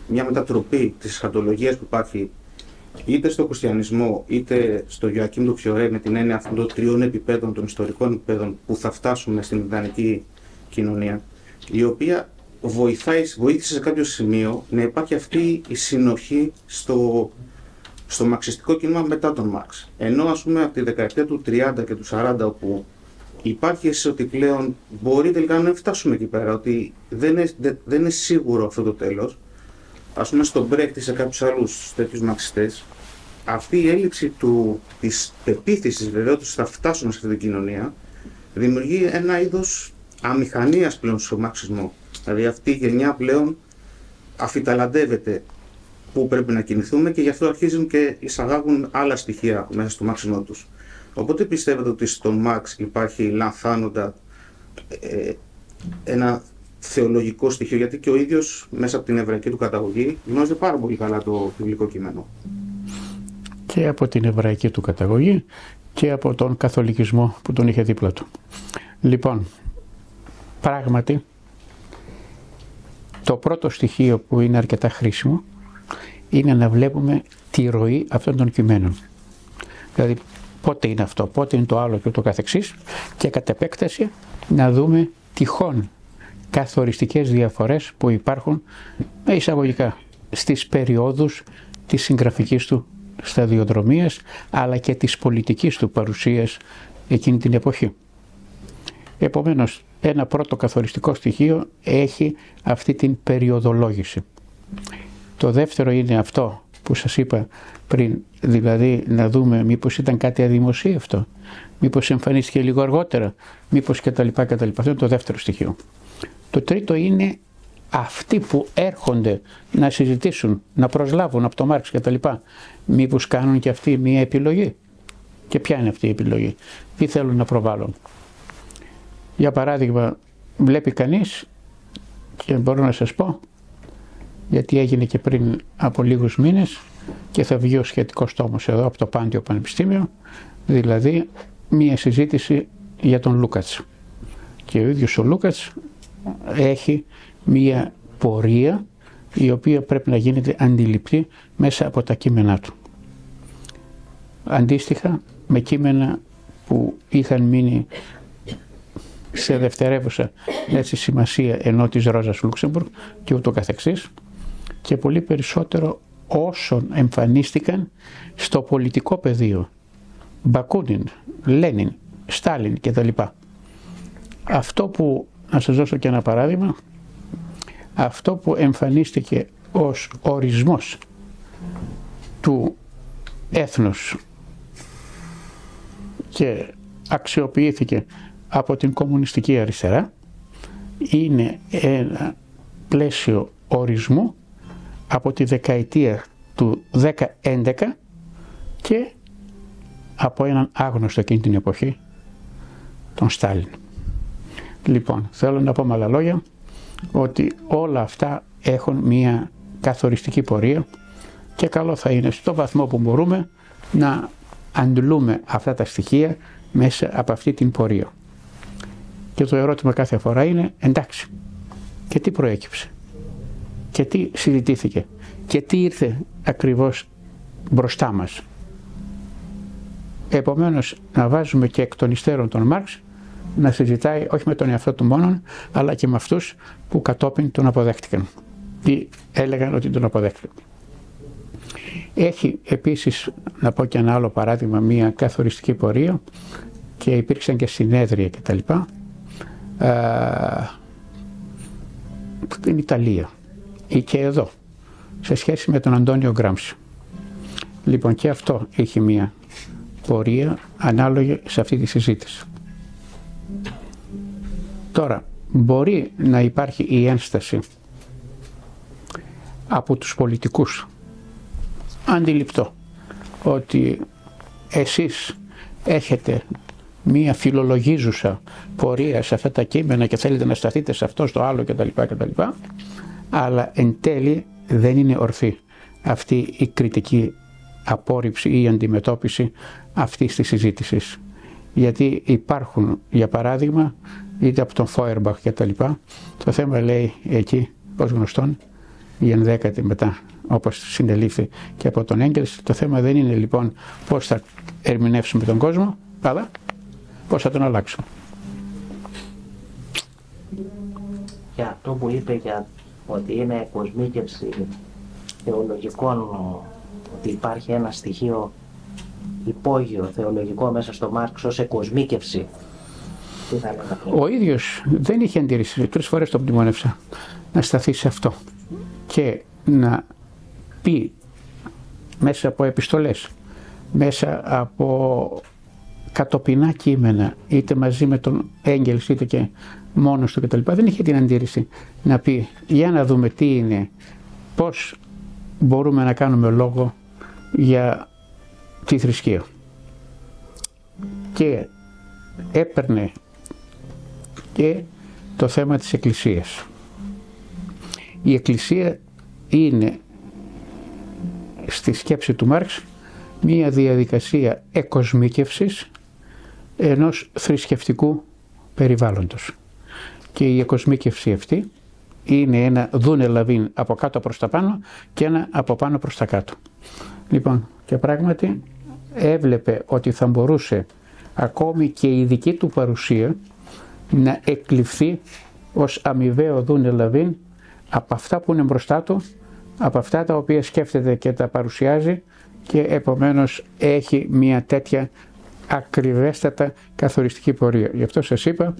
μια μετατροπή της σχατολογίας που υπάρχει είτε στο χριστιανισμό είτε στο Ιωακήμ του Φιωρέ με την έννοια αυτών των τριών επιπέδων, των ιστορικών επιπέδων που θα φτάσουμε στην ιδανική κοινωνία, η οποία βοηθάει, βοήθησε σε κάποιο σημείο να υπάρχει αυτή η συνοχή στο, στο μαξιστικό κίνημα μετά τον Μαξ. Ενώ ας πούμε από τη δεκαετία του 30 και του 40 όπου υπάρχει αίσθηση ότι πλέον μπορεί τελικά να φτάσουμε εκεί πέρα, ότι δεν είναι, δεν είναι σίγουρο αυτό το τέλος. Ας πούμε στον Μπρέκτη σε κάποιους άλλους τέτοιους μαξιστές, αυτή η έλλειψη του, της πεποίθησης βέβαια ότι θα φτάσουμε σε αυτή την κοινωνία δημιουργεί ένα είδος αμηχανίας πλέον στο μαξισμό. Δηλαδή αυτή η γενιά πλέον αφιταλαντεύεται πού πρέπει να κινηθούμε και γι' αυτό αρχίζουν και εισαγάγουν άλλα στοιχεία μέσα στο μάξιμο τους. Οπότε πιστεύετε ότι στον Μαξ υπάρχει λανθάνοντα ε, ένα θεολογικό στοιχείο, γιατί και ο ίδιος μέσα από την εβραϊκή του καταγωγή γνώριζε πάρα πολύ καλά το βιβλικό κείμενο. Και από την εβραϊκή του καταγωγή και από τον καθολικισμό που τον είχε δίπλα του. Λοιπόν, πράγματι το πρώτο στοιχείο που είναι αρκετά χρήσιμο είναι να βλέπουμε τη ροή αυτών των κειμένων. Δηλαδή πότε είναι αυτό, πότε είναι το άλλο και το καθεξής και κατ' επέκταση να δούμε τυχόν καθοριστικές διαφορές που υπάρχουν με εισαγωγικά στις περιόδους της συγγραφικής του σταδιοδρομίας αλλά και της πολιτικής του παρουσίας εκείνη την εποχή. Επομένως ένα πρώτο καθοριστικό στοιχείο έχει αυτή την περιοδολόγηση. Το δεύτερο είναι αυτό που σας είπα πριν, δηλαδή να δούμε μήπως ήταν κάτι αδημοσίευτο, μήπως εμφανίστηκε λίγο αργότερα, μήπως κτλ. κτλ. Αυτό είναι το δεύτερο στοιχείο. Το τρίτο είναι αυτοί που έρχονται να συζητήσουν, να προσλάβουν από το Μάρξ κτλ. Μήπως κάνουν και αυτοί μία επιλογή. Και ποια είναι αυτή η επιλογή; Τι θέλουν να προβάλλουν; Για παράδειγμα, βλέπει κανείς και μπορώ να σας πω, γιατί έγινε και πριν από λίγους μήνες και θα βγει ο σχετικός τόμος εδώ από το Πάντιο Πανεπιστήμιο, δηλαδή μία συζήτηση για τον Λούκατς. Και ο ίδιος ο Λούκατς έχει μία πορεία η οποία πρέπει να γίνεται αντιληπτή μέσα από τα κείμενά του. Αντίστοιχα με κείμενα που είχαν μείνει σε δευτερεύουσα έτσι, σημασία ενώ της Ρόζας Λούξεμπουργκ και ούτω καθεξής και πολύ περισσότερο όσων εμφανίστηκαν στο πολιτικό πεδίο. Μπακούνιν, Λένιν, Στάλιν κτλ. Αυτό που, να σας δώσω και ένα παράδειγμα, αυτό που εμφανίστηκε ως ορισμός του έθνους και αξιοποιήθηκε από την κομμουνιστική αριστερά είναι ένα πλαίσιο ορισμού από τη δεκαετία του 10-11 και από έναν άγνωστο εκείνη την εποχή, τον Στάλιν. Λοιπόν, θέλω να πω με άλλα λόγια ότι όλα αυτά έχουν μία καθοριστική πορεία και καλό θα είναι στο βαθμό που μπορούμε να αντλούμε αυτά τα στοιχεία μέσα από αυτή την πορεία. Και το ερώτημα κάθε φορά είναι εντάξει και τι προέκυψε; Και τι συζητήθηκε; Και τι ήρθε ακριβώς μπροστά μας; Επομένως να βάζουμε και εκ των υστέρων τον Μάρξ να συζητάει όχι με τον εαυτό του μόνον αλλά και με αυτούς που κατόπιν τον αποδέχτηκαν ή έλεγαν ότι τον αποδέχτηκαν. Έχει επίσης, να πω και ένα άλλο παράδειγμα, μία καθοριστική πορεία και υπήρξαν και συνέδρια κτλ. Στην Ιταλία ή και εδώ, σε σχέση με τον Αντώνιο Γκράμψη. Λοιπόν και αυτό έχει μία πορεία ανάλογη σε αυτή τη συζήτηση. Τώρα, μπορεί να υπάρχει η ένσταση από τους πολιτικούς αντιληπτό ότι εσείς έχετε μία φιλολογίζουσα πορεία σε αυτά τα κείμενα και θέλετε να σταθείτε σε αυτό, στο άλλο κτλ. κτλ αλλά εν τέλει δεν είναι ορθή αυτή η κριτική απόρριψη ή η αντιμετώπιση αυτής της συζήτησης. Γιατί υπάρχουν, για παράδειγμα, είτε από τον Φόερμπαχ και τα λοιπά, το θέμα λέει εκεί, ως γνωστόν, η ενδέκατη μετά, όπως συνελήφθη και από τον Έγκελς. Το θέμα δεν είναι λοιπόν πώς θα ερμηνεύσουμε τον κόσμο, αλλά πώς θα τον αλλάξουμε. Για αυτό που είπε για ότι είναι κοσμίκευση θεολογικών, ότι υπάρχει ένα στοιχείο υπόγειο θεολογικό μέσα στο Μάρξ ως εκοσμίκευση. Ο ίδιος δεν είχε αντίρρηση, τρεις φορές το μνημονεύσα, να σταθεί σε αυτό και να πει μέσα από επιστολές, μέσα από κατοπινά κείμενα, είτε μαζί με τον Έγγελς είτε και μόνος του κτλ. Δεν είχε την αντίρρηση να πει για να δούμε τι είναι, πώς μπορούμε να κάνουμε λόγο για τη θρησκεία. Και έπαιρνε και το θέμα της Εκκλησίας. Η Εκκλησία είναι στη σκέψη του Μάρξ μία διαδικασία εκοσμίκευσης ενός θρησκευτικού περιβάλλοντος. Και η εκοσμίκευση αυτή είναι ένα δούνε λαβίν από κάτω προς τα πάνω και ένα από πάνω προς τα κάτω. Λοιπόν, και πράγματι έβλεπε ότι θα μπορούσε ακόμη και η δική του παρουσία να εκλειφθεί ως αμοιβαίο δούνε λαβίν από αυτά που είναι μπροστά του, από αυτά τα οποία σκέφτεται και τα παρουσιάζει και επομένως έχει μια τέτοια ακριβέστατα καθοριστική πορεία. Γι' αυτό σας είπα,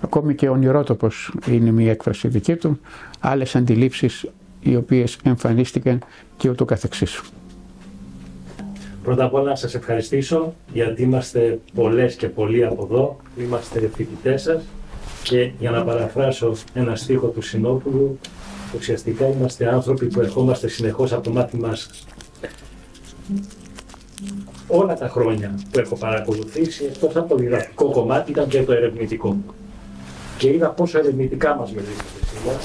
ακόμη και ο ονειρότοπος είναι μια έκφραση δική του, άλλες αντιλήψεις οι οποίες εμφανίστηκαν και ούτω καθεξής. Πρώτα απ' όλα να σας ευχαριστήσω γιατί είμαστε πολλές και πολλοί από εδώ, είμαστε φοιτητές σας και για να παραφράσω ένα στίχο του Συνόπουλου, ουσιαστικά είμαστε άνθρωποι που ερχόμαστε συνεχώς από το μάθημά σας. Όλα τα χρόνια που έχω παρακολουθήσει, εκτός από το διδακτικό κομμάτι, ήταν και το ερευνητικό. Και είδα πόσο ερευνητικά μας μιλήσατε σήμερα.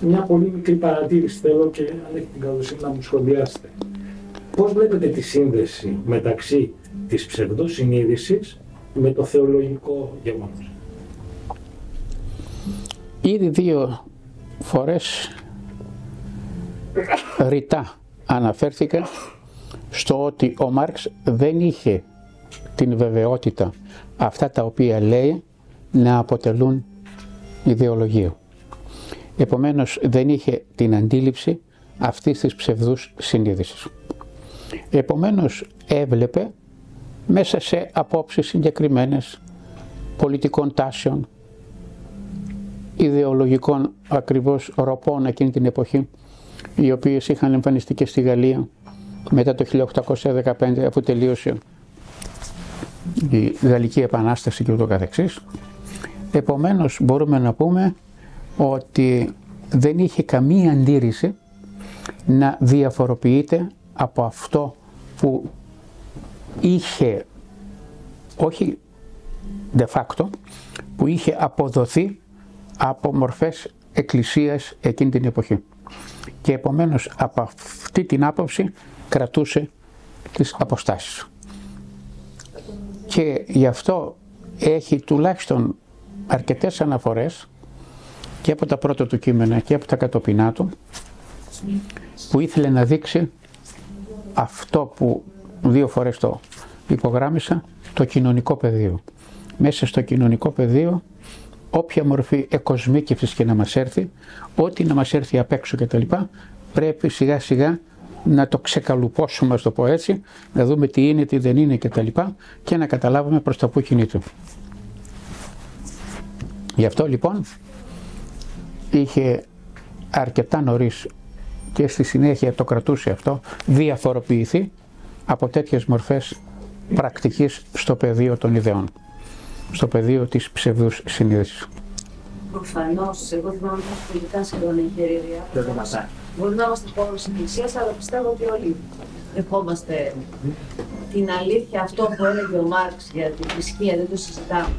Μια πολύ μικρή παρατήρηση θέλω και αν έχει την καλοσύνη να μου σχολιάσετε. Πώς βλέπετε τη σύνδεση μεταξύ της ψευδοσυνείδησης με το θεολογικό γεγονός; Ήδη δύο φορές ρητά αναφέρθηκα στο ότι ο Μάρξ δεν είχε την βεβαιότητα αυτά τα οποία λέει να αποτελούν ιδεολογία. Επομένως δεν είχε την αντίληψη αυτής της ψευδούς συνείδησης. Επομένως έβλεπε μέσα σε απόψεις συγκεκριμένες πολιτικών τάσεων, ιδεολογικών ακριβώς ροπών εκείνη την εποχή, οι οποίες είχαν εμφανιστεί και στη Γαλλία μετά το 1815 αφού τελείωσε η Γαλλική Επανάσταση και ούτω καθεξής. Επομένως μπορούμε να πούμε ότι δεν είχε καμία αντίρρηση να διαφοροποιείται από αυτό που είχε όχι de facto που είχε αποδοθεί από μορφές εκκλησίας εκείνη την εποχή. Και επομένως από αυτή την άποψη κρατούσε τις αποστάσεις. Και γι' αυτό έχει τουλάχιστον αρκετές αναφορές και από τα πρώτα του κείμενα και από τα κατοπινά του που ήθελε να δείξει αυτό που δύο φορές το υπογράμμισα, το κοινωνικό πεδίο. Μέσα στο κοινωνικό πεδίο όποια μορφή εκοσμίκευσης και να μας έρθει, ό,τι να μας έρθει απ' έξω κτλ. πρέπει σιγά σιγά να το ξεκαλουπώσουμε, ας το πω έτσι, να δούμε τι είναι, τι δεν είναι κτλ. Και, και να καταλάβουμε προς τα που κινείται. Γι' αυτό λοιπόν είχε αρκετά νωρίς και στη συνέχεια το κρατούσε αυτό, διαφοροποιηθεί από τέτοιες μορφές πρακτικής στο πεδίο των ιδεών, στο πεδίο της ψευδούς συνείδησης. Προφανώς, εγώ θυμάμαι πολιτικά σχεδόν εγχειρίδια. Μπορεί να είμαστε χώρο εκκλησία, αλλά πιστεύω ότι όλοι δεχόμαστε την αλήθεια αυτό που έλεγε ο Μάρξ για τη θρησκεία, δεν το συζητάμε.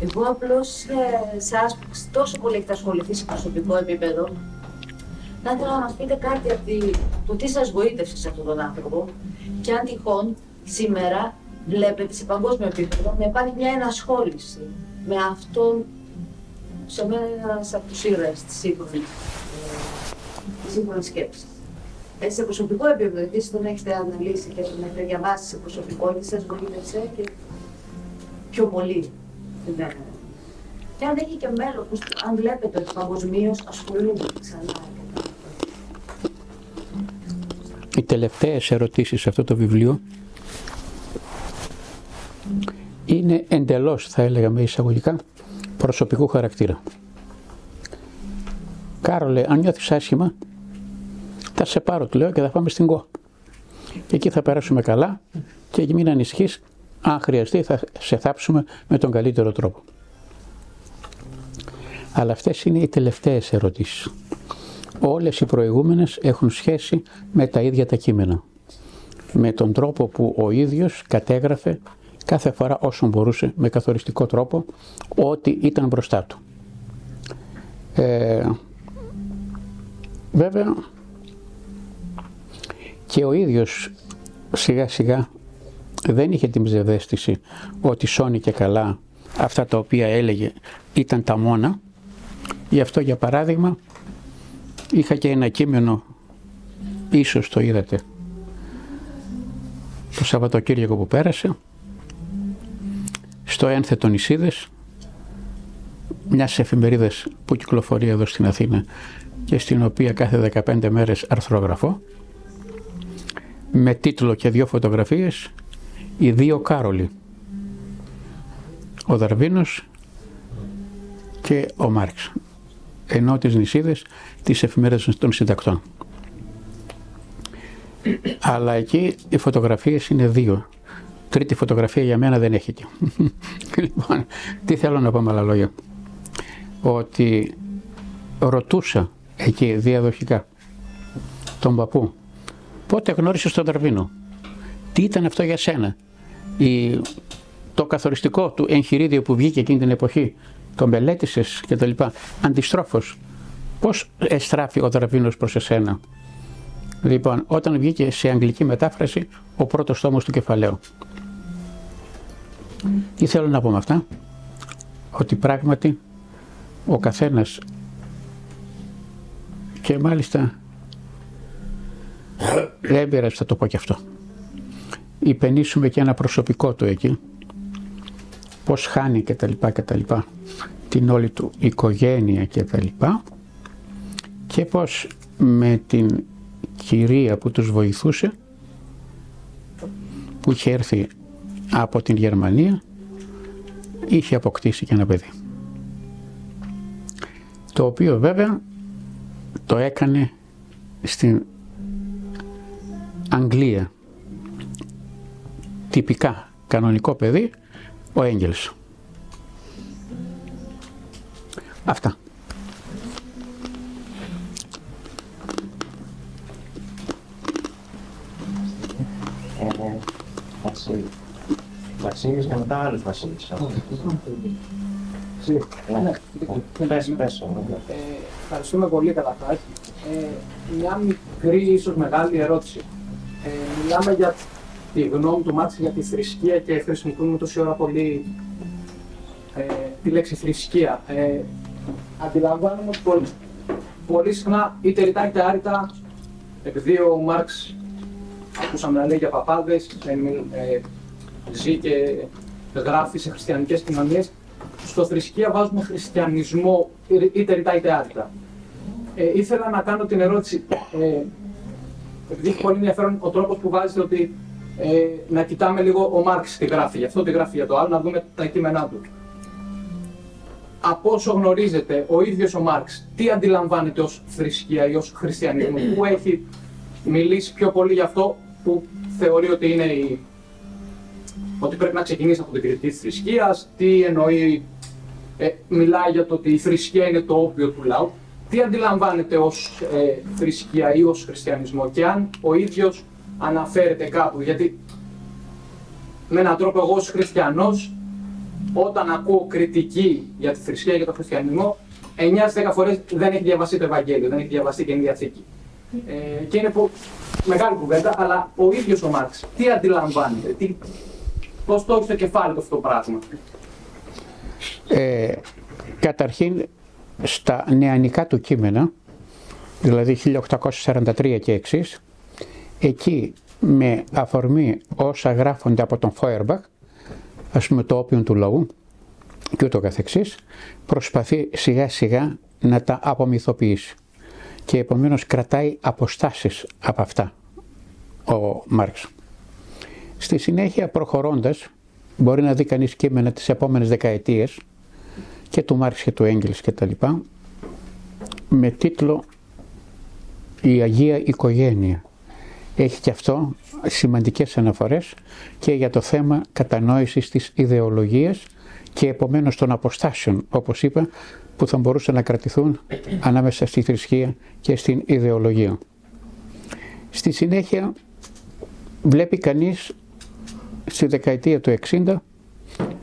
Εγώ απλώς ε, εσά που τόσο πολύ έχετε ασχοληθεί σε προσωπικό επίπεδο, θα ήθελα να μας πείτε κάτι από το τι σας βοήθευσε σε αυτόν τον άνθρωπο και αν τυχόν σήμερα βλέπετε σε παγκόσμιο επίπεδο να υπάρχει μια ενασχόληση με αυτόν σε μένα από τους ήρωες της σύγχρονης σύγχρονης σκέψης. Έτσι, σε προσωπικό επίπεδο, γιατί τον έχετε αναλύσει και τον έχετε διαβάσει σε προσωπικό, τι σας βοήθησε και πιο πολύ και αν έχει και μέλλον, αν βλέπετε ότι παγκοσμίως ασχολούνται ξανά. Οι τελευταίες ερωτήσεις σε αυτό το βιβλίο είναι εντελώς, θα έλεγα με εισαγωγικά, προσωπικού χαρακτήρα. Κάρολε, αν νιώθεις άσχημα, θα σε πάρω, του λέω, και θα πάμε στην ΚΟ. Και εκεί θα περάσουμε καλά και μην ανησυχείς, αν χρειαστεί θα σε θάψουμε με τον καλύτερο τρόπο. Αλλά αυτές είναι οι τελευταίες ερωτήσεις. Όλες οι προηγούμενες έχουν σχέση με τα ίδια τα κείμενα. Με τον τρόπο που ο ίδιος κατέγραφε κάθε φορά όσο μπορούσε με καθοριστικό τρόπο ό,τι ήταν μπροστά του. Ε, βέβαια και ο ίδιος σιγά σιγά δεν είχε την ψευδέστηση ότι σώνει και καλά αυτά τα οποία έλεγε ήταν τα μόνα. Γι' αυτό για παράδειγμα είχα και ένα κείμενο, ίσως το είδατε, το Σαββατοκύριακο που πέρασε, στο ένθετο νησίδες, μιας εφημερίδας που κυκλοφορεί εδώ στην Αθήνα και στην οποία κάθε 15 μέρες αρθρογραφώ, με τίτλο και δύο φωτογραφίες οι δύο Κάρολοι. Ο Δαρβίνος και ο Μάρξ. Ενώ τις νησίδες της εφημερίδας των συντακτών. Αλλά εκεί οι φωτογραφίες είναι δύο. Τρίτη φωτογραφία για μένα δεν έχει εκεί. λοιπόν, τι θέλω να πω με άλλα λόγια. Ότι ρωτούσα εκεί διαδοχικά τον παππού πότε γνώρισες τον Δαρβίνο. Τι ήταν αυτό για σένα; Η, το καθοριστικό του εγχειρίδιο που βγήκε εκείνη την εποχή, το μελέτησες κτλ. Αντιστρόφως, πώς εστράφει ο Δραβίνο προς εσένα; Λοιπόν, όταν βγήκε σε αγγλική μετάφραση ο πρώτος τόμος του κεφαλαίου. Τι θέλω να πω με αυτά, ότι πράγματι ο καθένας και μάλιστα δεν πειράζει θα το πω και αυτό. Υπενήσουμε και ένα προσωπικό του εκεί, πώς χάνει και τα λοιπά και τα λοιπά, την όλη του οικογένεια και τα λοιπά και πώς με την κυρία που τους βοηθούσε που είχε έρθει από την Γερμανία είχε αποκτήσει και ένα παιδί το οποίο βέβαια το έκανε στην Αγγλία τυπικά κανονικό παιδί, ο Έγγελς. Αυτά. Ε, Βασίλη. Βασίλης και μετά άλλος Βασίλης. Πες, πες. Ε, ευχαριστούμε πολύ καταρχάς. Ε, μια μικρή, ίσως μεγάλη ερώτηση. Ε, μιλάμε για τη γνώμη του Μάρξ για τη θρησκεία και χρησιμοποιούμε τόση ώρα πολύ ε, τη λέξη θρησκεία. Ε, αντιλαμβάνομαι ότι πολύ, πολύ συχνά είτε ρητά είτε άρρητα, επειδή ο Μάρξ ακούσαμε να λέει για παπάδες, ε, ζει και γράφει σε χριστιανικές κοινωνίες, στο θρησκεία βάζουμε χριστιανισμό είτε ρητά είτε άρρητα. Ε, ήθελα να κάνω την ερώτηση, ε, επειδή έχει πολύ ενδιαφέρον ο τρόπος που βάζετε ότι ε, να κοιτάμε λίγο ο Μάρξ τι γράφει για αυτό, τι γράφει για το άλλο, να δούμε τα κείμενά του. Από όσο γνωρίζετε, ο ίδιος ο Μάρξ, τι αντιλαμβάνεται ως θρησκεία ή ως χριστιανισμό, που έχει μιλήσει πιο πολύ για αυτό που θεωρεί ότι είναι η... ότι πρέπει να ξεκινήσει από την κριτική της θρησκείας, τι εννοεί, ε, μιλάει για το ότι η θρησκεία είναι το όπιο του λαού, τι αντιλαμβάνεται ως ε, θρησκεία ή ως χριστιανισμό και αν ο ίδιος αναφέρεται κάπου, γιατί με έναν τρόπο εγώ ως χριστιανός, όταν ακούω κριτική για τη θρησκεία και για τον χριστιανισμό, 9-10 φορές δεν έχει διαβαστεί το Ευαγγέλιο, δεν έχει διαβαστεί και η Διαθήκη. Ε, και είναι που, μεγάλη κουβέντα, αλλά ο ίδιος ο Μάρξ, τι αντιλαμβάνεται, τι, πώς το έχει στο κεφάλι του αυτό το πράγμα. Ε, καταρχήν, στα νεανικά του κείμενα, δηλαδή 1843 και εξής, εκεί με αφορμή όσα γράφονται από τον Φόερμπαχ, ας πούμε το όπιον του λαού και ούτω καθεξής, προσπαθεί σιγά σιγά να τα απομυθοποιήσει και επομένως κρατάει αποστάσεις από αυτά ο Μάρξ. Στη συνέχεια προχωρώντας, μπορεί να δει κανείς κείμενα τις επόμενες δεκαετίες και του Μάρξ και του Έγγελς και τα λοιπά, με τίτλο «Η Αγία Οικογένεια». Έχει και αυτό σημαντικές αναφορές και για το θέμα κατανόησης της ιδεολογίας και επομένως των αποστάσεων, όπως είπα, που θα μπορούσαν να κρατηθούν ανάμεσα στη θρησκεία και στην ιδεολογία. Στη συνέχεια βλέπει κανείς στη δεκαετία του 60,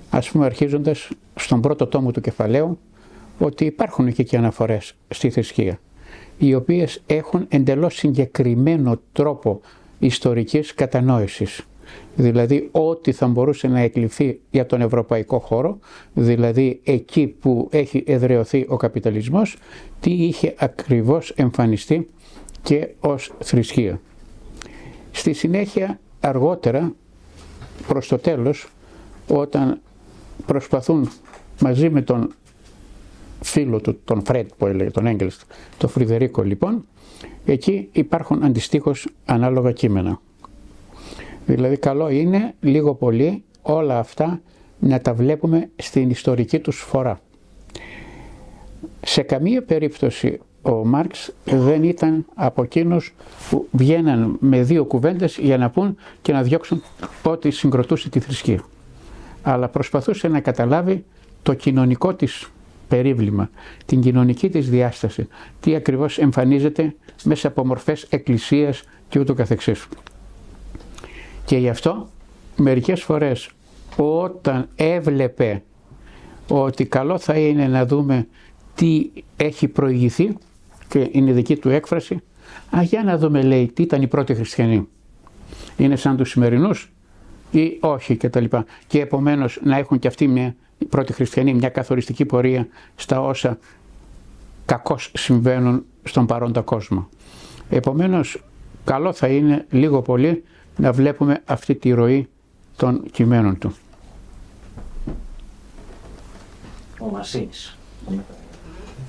ας πούμε αρχίζοντας στον πρώτο τόμο του κεφαλαίου, ότι υπάρχουν και, και αναφορές στη θρησκεία, οι οποίες έχουν εντελώς συγκεκριμένο τρόπο ιστορικής κατανόησης δηλαδή ό,τι θα μπορούσε να εκλειφθεί για τον ευρωπαϊκό χώρο, δηλαδή εκεί που έχει εδρεωθεί ο καπιταλισμός, τι είχε ακριβώς εμφανιστεί και ως θρησκεία. Στη συνέχεια, αργότερα, προς το τέλος, όταν προσπαθούν μαζί με τον φίλο του, τον Φρέντ που έλεγε, τον Έγγελς, τον Φρυδερίκο λοιπόν, εκεί υπάρχουν αντιστοίχως ανάλογα κείμενα. Δηλαδή καλό είναι λίγο πολύ όλα αυτά να τα βλέπουμε στην ιστορική τους φορά. Σε καμία περίπτωση ο Μάρξ δεν ήταν από εκείνους που βγαίναν με δύο κουβέντες για να πούν και να διώξουν ό,τι συγκροτούσε τη θρησκεία. Αλλά προσπαθούσε να καταλάβει το κοινωνικό της περίβλημα, την κοινωνική της διάσταση, τι ακριβώς εμφανίζεται μέσα από μορφές εκκλησίας και ούτω καθεξής. Και γι' αυτό μερικές φορές όταν έβλεπε ότι καλό θα είναι να δούμε τι έχει προηγηθεί και είναι δική του έκφραση, α, για να δούμε λέει τι ήταν οι πρώτοι χριστιανοί. Είναι σαν τους σημερινούς ή όχι και τα λοιπά. Και επομένως να έχουν και αυτοί μια οι πρώτοι χριστιανοί μια καθοριστική πορεία στα όσα κακώς συμβαίνουν στον παρόντα κόσμο. Επομένως καλό θα είναι λίγο πολύ να βλέπουμε αυτή τη ροή των κειμένων του. Ο Βασίλης.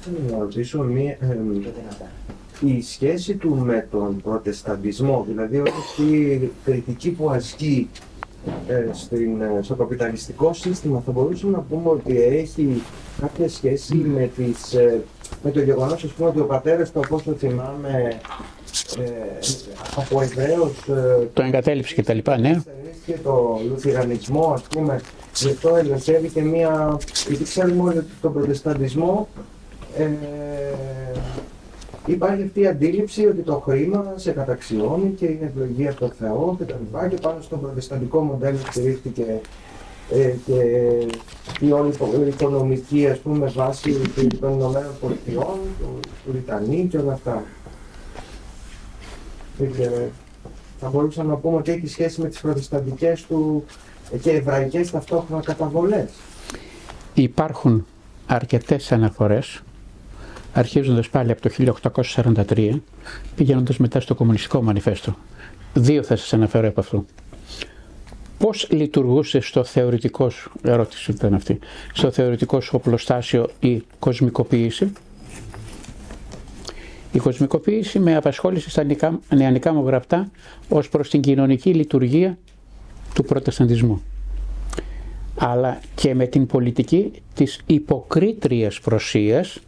Θέλω να ρωτήσω μία, η σχέση του με τον προτεσταντισμό, δηλαδή όλη αυτή η κριτική που ασκεί ε, στην, ε, στο καπιταλιστικό σύστημα, θα μπορούσαμε να πούμε ότι έχει κάποια σχέση με, τις, ε, με το γεγονός ότι ο πατέρας του, όπως το θυμάμαι, ε, από Εβραίους... Ε, το εγκατέλειψη και τα λοιπά, ναι. Και το λουθυρανισμό, ας πούμε, γι' αυτό ελευθέρει και μία... Γιατί ξέρουμε ότι τον προτεσταντισμό ε, υπάρχει αυτή η αντίληψη ότι το χρήμα σε καταξιώνει και είναι ευλογία από τον Θεό και τα λοιπά και πάνω στο προτεσταντικό μοντέλο στηρίχθηκε ε, και η όλη η οικονομική ας πούμε βάση των Ηνωμένων Πολιτειών, του, του και όλα αυτά. Δεν ξέρω. θα μπορούσαμε να πούμε ότι έχει σχέση με τις προτεσταντικές του και εβραϊκές ταυτόχρονα καταβολές. Υπάρχουν αρκετές αναφορές αρχίζοντας πάλι από το 1843 πηγαίνοντας μετά στο Κομμουνιστικό Μανιφέστο. Δύο θα σας αναφέρω από αυτό. Πώς λειτουργούσε στο θεωρητικός σου, ερώτηση ήταν αυτή, στο θεωρητικός σου οπλοστάσιο η κοσμικοποίηση; Η κοσμικοποίηση με απασχόληση στα νεανικά μου γραπτά ως προς την κοινωνική λειτουργία του προτεσταντισμού αλλά και με την πολιτική της υποκρίτριας προσίας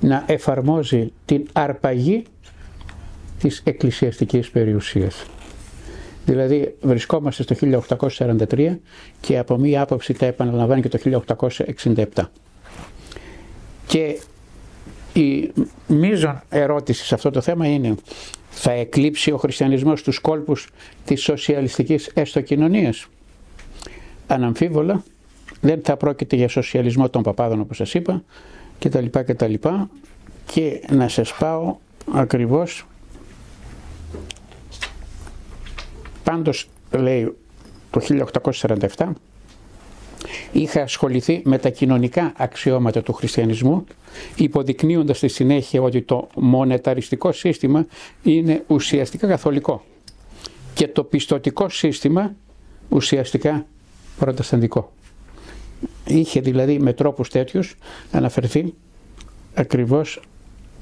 να εφαρμόζει την αρπαγή της εκκλησιαστικής περιουσίας. Δηλαδή βρισκόμαστε στο 1843 και από μία άποψη τα επαναλαμβάνει και το 1867. Και η μείζον ερώτηση σε αυτό το θέμα είναι θα εκλείψει ο χριστιανισμός τους κόλπους της σοσιαλιστικής έστω κοινωνίας. Αναμφίβολα δεν θα πρόκειται για σοσιαλισμό των παπάδων όπως σας είπα και τα λοιπά και τα λοιπά και να σας πάω ακριβώς πάντως λέει το 1847 είχα ασχοληθεί με τα κοινωνικά αξιώματα του χριστιανισμού υποδεικνύοντας στη συνέχεια ότι το μονεταριστικό σύστημα είναι ουσιαστικά καθολικό και το πιστοτικό σύστημα ουσιαστικά προτεσταντικό. Είχε δηλαδή με τρόπους τέτοιους αναφερθεί ακριβώς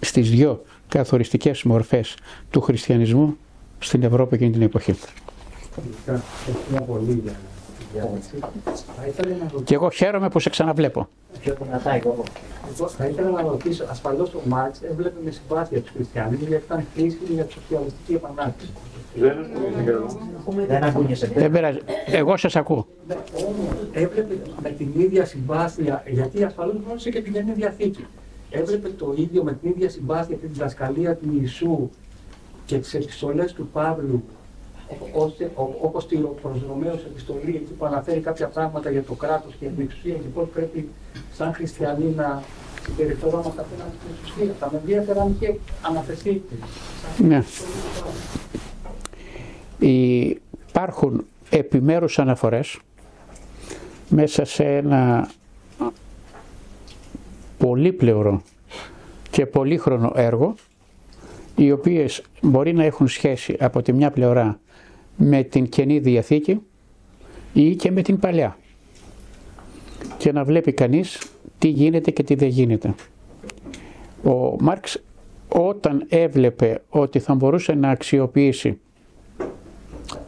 στις δυο καθοριστικές μορφές του χριστιανισμού στην Ευρώπη εκείνη την εποχή. Και εγώ χαίρομαι που σε ξαναβλέπω. Θα ήθελα να ρωτήσω, ασφαλώς ο Μάρξ έβλεπε με συμπάθεια τους χριστιανούς γιατί ήταν χρήσιμοι για τη σοσιαλιστική επανάσταση. Δεν ακούγεσαι. Δεν πειράζει. Εγώ σας ακούω. Έβλεπε με την ίδια συμπάθεια, γιατί ασφαλώς γνώρισε και την Καινή Διαθήκη. Έβλεπε το ίδιο με την ίδια συμπάθεια την διδασκαλία του Ιησού και τις επιστολές του Παύλου Όπως τη προς επιστολή εκεί που αναφέρει κάποια πράγματα για το κράτος και την εξουσία και πώς πρέπει σαν χριστιανοί να συμπεριφερόμαστε απέναντι στην εξουσία. Θα με ενδιαφέρει αν είχε αναφερθεί. Ναι. Υπάρχουν επιμέρους αναφορές μέσα σε ένα πολύπλευρο και πολύχρονο έργο οι οποίες μπορεί να έχουν σχέση από τη μια πλευρά με την Καινή Διαθήκη ή και με την Παλιά και να βλέπει κανείς τι γίνεται και τι δεν γίνεται. Ο Μάρξ όταν έβλεπε ότι θα μπορούσε να αξιοποιήσει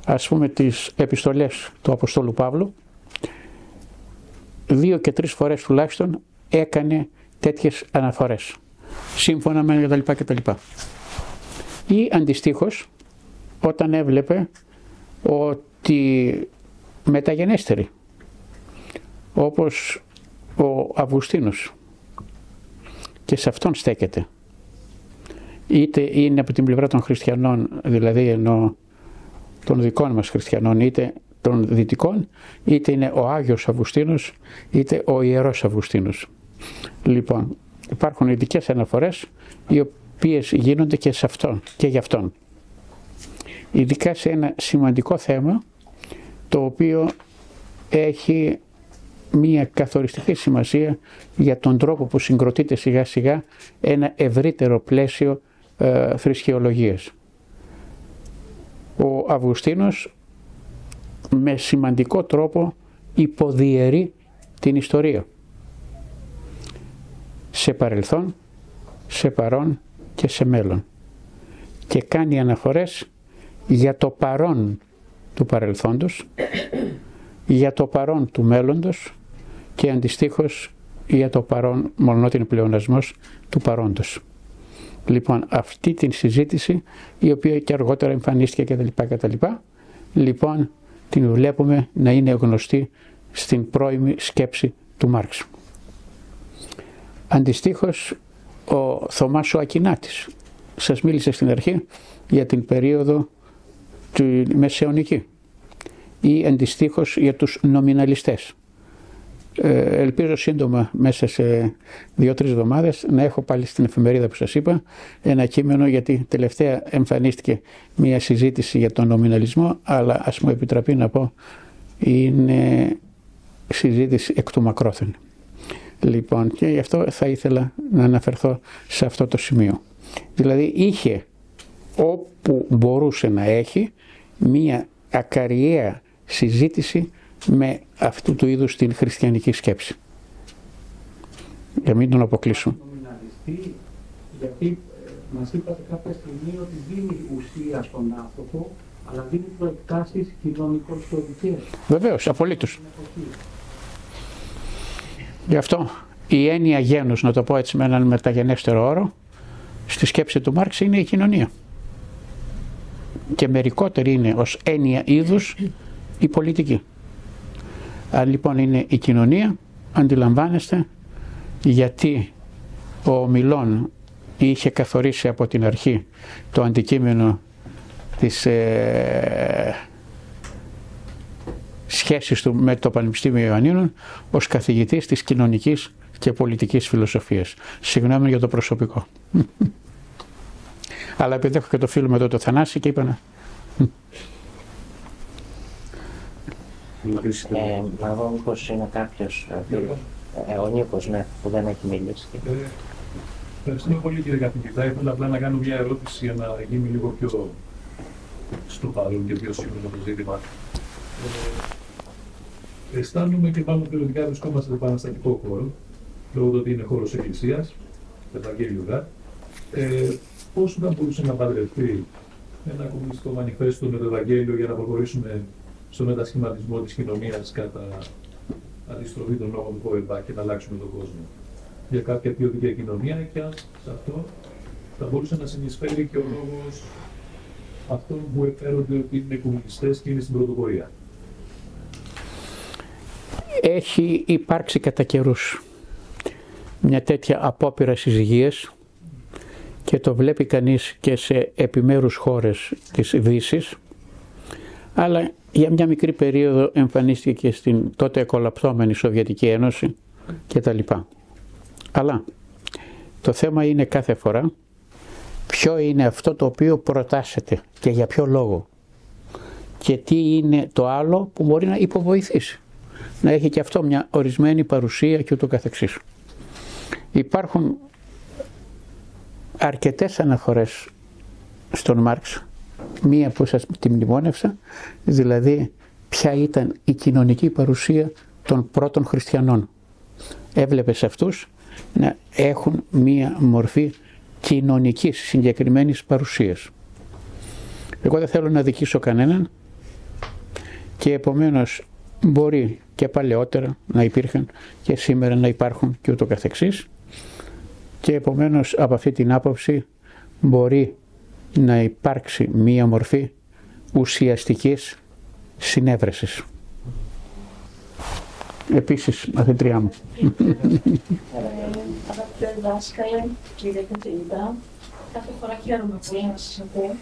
ας πούμε τις επιστολές του Αποστόλου Παύλου δύο και τρεις φορές τουλάχιστον έκανε τέτοιες αναφορές σύμφωνα με τα λοιπά και τα λοιπά. Ή αντιστοίχως όταν έβλεπε ότι μεταγενέστεροι όπως ο Αυγουστίνος και σε αυτόν στέκεται είτε είναι από την πλευρά των χριστιανών δηλαδή ενώ των δικών μας χριστιανών είτε των δυτικών είτε είναι ο Άγιος Αυγουστίνος είτε ο Ιερός Αυγουστίνος λοιπόν υπάρχουν ειδικές αναφορές οι οποίες γίνονται και σε αυτόν και για αυτόν ειδικά σε ένα σημαντικό θέμα το οποίο έχει μία καθοριστική σημασία για τον τρόπο που συγκροτείται σιγά σιγά ένα ευρύτερο πλαίσιο ε, θρησκεολογίας. Ο Αυγουστίνος με σημαντικό τρόπο υποδιαιρεί την ιστορία σε παρελθόν, σε παρόν και σε μέλλον και κάνει αναφορές για το παρόν του παρελθόντος, για το παρόν του μέλλοντος και αντιστοίχως για το παρόν, μόνο την πλεονασμός του παρόντος. Λοιπόν, αυτή την συζήτηση, η οποία και αργότερα εμφανίστηκε κτλ. Λοιπόν, την βλέπουμε να είναι γνωστή στην πρώιμη σκέψη του Μάρξ. Αντιστοίχως, ο Θωμάς ο Ακινάτης, σας μίλησε στην αρχή για την περίοδο τη μεσαιωνική ή αντιστοίχως για τους νομιναλιστές ε, ελπίζω σύντομα μέσα σε δύο-τρεις εβδομάδες να έχω πάλι στην εφημερίδα που σας είπα ένα κείμενο γιατί τελευταία εμφανίστηκε μια συζήτηση για τον νομιναλισμό αλλά ας μου επιτραπεί να πω είναι συζήτηση εκ του μακρόθεν. Λοιπόν και γι' αυτό θα ήθελα να αναφερθώ σε αυτό το σημείο. Δηλαδή είχε όπου μπορούσε να έχει μία ακαριέα συζήτηση με αυτού του είδους την χριστιανική σκέψη. Για μην τον αποκλείσουν. Γιατί ε, μας είπατε κάποια στιγμή ότι δίνει ουσία στον άνθρωπο, αλλά δίνει προεκτάσεις κοινωνικο-ιστορικές. Βεβαίως, απολύτως. Γι' αυτό η έννοια γένους, να το πω έτσι με έναν μεταγενέστερο όρο, στη σκέψη του Μάρξ είναι η κοινωνία. Και μερικότερη είναι ως έννοια είδους η πολιτική. Αν λοιπόν είναι η κοινωνία, αντιλαμβάνεστε γιατί ο Μιλών είχε καθορίσει από την αρχή το αντικείμενο της ε, σχέσης του με το Πανεπιστήμιο Ιωαννίνων ως καθηγητής της κοινωνικής και πολιτικής φιλοσοφίας. Συγγνώμη για το προσωπικό. Αλλά επειδή έχω και το φίλο με εδώ το Θανάση και είπα να... Ε, να δω μήπως είναι κάποιος ε, ε, ο Νίκος, ναι, που δεν έχει μιλήσει. Ε, ευχαριστούμε πολύ κύριε καθηγητά. Ήθελα απλά να κάνω μια ερώτηση για να γίνει λίγο πιο στο παρόν και πιο σύμφωνο το ζήτημα. Ε, αισθάνομαι και μάλλον περιοδικά βρισκόμαστε σε επαναστατικό χώρο, λόγω του ότι είναι χώρος εκκλησίας, Ευαγγέλιο Γα. Ε, Πώς θα μπορούσε να παντρευτεί ένα κομμουνιστικό μανιφέστο με το Ευαγγέλιο για να προχωρήσουμε στον μετασχηματισμό της κοινωνίας κατά αντιστροφή των νόμων του ΚΟΕΠΑ και να αλλάξουμε τον κόσμο για κάποια ποιοτική κοινωνία και αν σε αυτό θα μπορούσε να συνεισφέρει και ο λόγος αυτών που εφέρονται ότι είναι κομμουνιστές και είναι στην πρωτοπορία. Έχει υπάρξει κατά καιρούς μια τέτοια απόπειρα συζυγίας και το βλέπει κανείς και σε επιμέρους χώρες της δύσης, αλλά για μια μικρή περίοδο εμφανίστηκε και στην τότε εκολαπτώμενη Σοβιετική Ένωση και τα λοιπά. Αλλά το θέμα είναι κάθε φορά ποιο είναι αυτό το οποίο προτάσετε και για ποιο λόγο και τι είναι το άλλο που μπορεί να υποβοηθήσει. Να έχει και αυτό μια ορισμένη παρουσία και ούτω καθεξής. Υπάρχουν αρκετές αναφορές στον Μάρξ, μία που σας τη μνημόνευσα, δηλαδή ποια ήταν η κοινωνική παρουσία των πρώτων χριστιανών. Έβλεπες σε αυτούς να έχουν μία μορφή κοινωνικής συγκεκριμένης παρουσίας. Εγώ δεν θέλω να δικήσω κανέναν και επομένως μπορεί και παλαιότερα να υπήρχαν και σήμερα να υπάρχουν και ούτω καθεξής και επομένως από αυτή την άποψη μπορεί να υπάρξει μία μορφή ουσιαστικής συνέβρεσης. Επίσης, μαθητριά μου. Αγαπητέ δάσκαλε, κύριε καθηγητά, κάθε φορά χαίρομαι πολύ να σας ακούω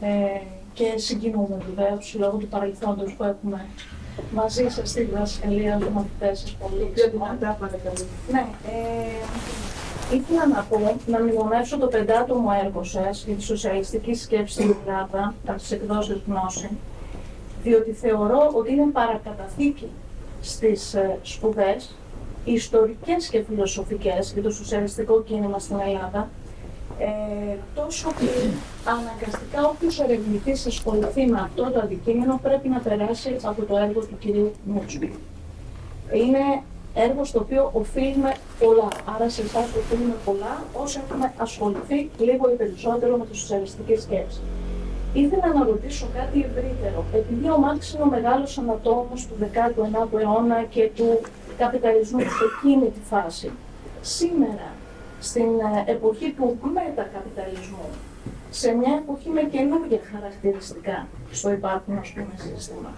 ε, και συγκινούμε βεβαίως λόγω του παρελθόντος που έχουμε μαζί σας στη διδασκαλία τους μαθητές σας πολύ. Πιο δυνατά παρακαλώ. Ναι, ε, ήθελα να πω, να μνημονεύσω το πεντάτομο έργο σας για τη σοσιαλιστική σκέψη στην Ελλάδα, από τις εκδόσεις γνώση, διότι θεωρώ ότι είναι παρακαταθήκη στις ε, σπουδές, ιστορικές και φιλοσοφικές για το σοσιαλιστικό κίνημα στην Ελλάδα, ε, τόσο που αναγκαστικά όποιος ερευνητής ασχοληθεί με αυτό το αντικείμενο πρέπει να περάσει από το έργο του κυρίου Μούτσου. Είναι έργο στο οποίο οφείλουμε πολλά. Άρα σε εσάς οφείλουμε πολλά όσοι έχουμε ασχοληθεί λίγο ή περισσότερο με τη σοσιαλιστική σκέψη. Ήθελα να ρωτήσω κάτι ευρύτερο. Επειδή ο Μάρξ είναι ο μεγάλος ανατόμος του 19ου αιώνα και του καπιταλισμού σε εκείνη τη φάση, σήμερα, στην ε, εποχή του μετακαπιταλισμού, σε μια εποχή με καινούργια χαρακτηριστικά στο υπάρχον ας πούμε σύστημα,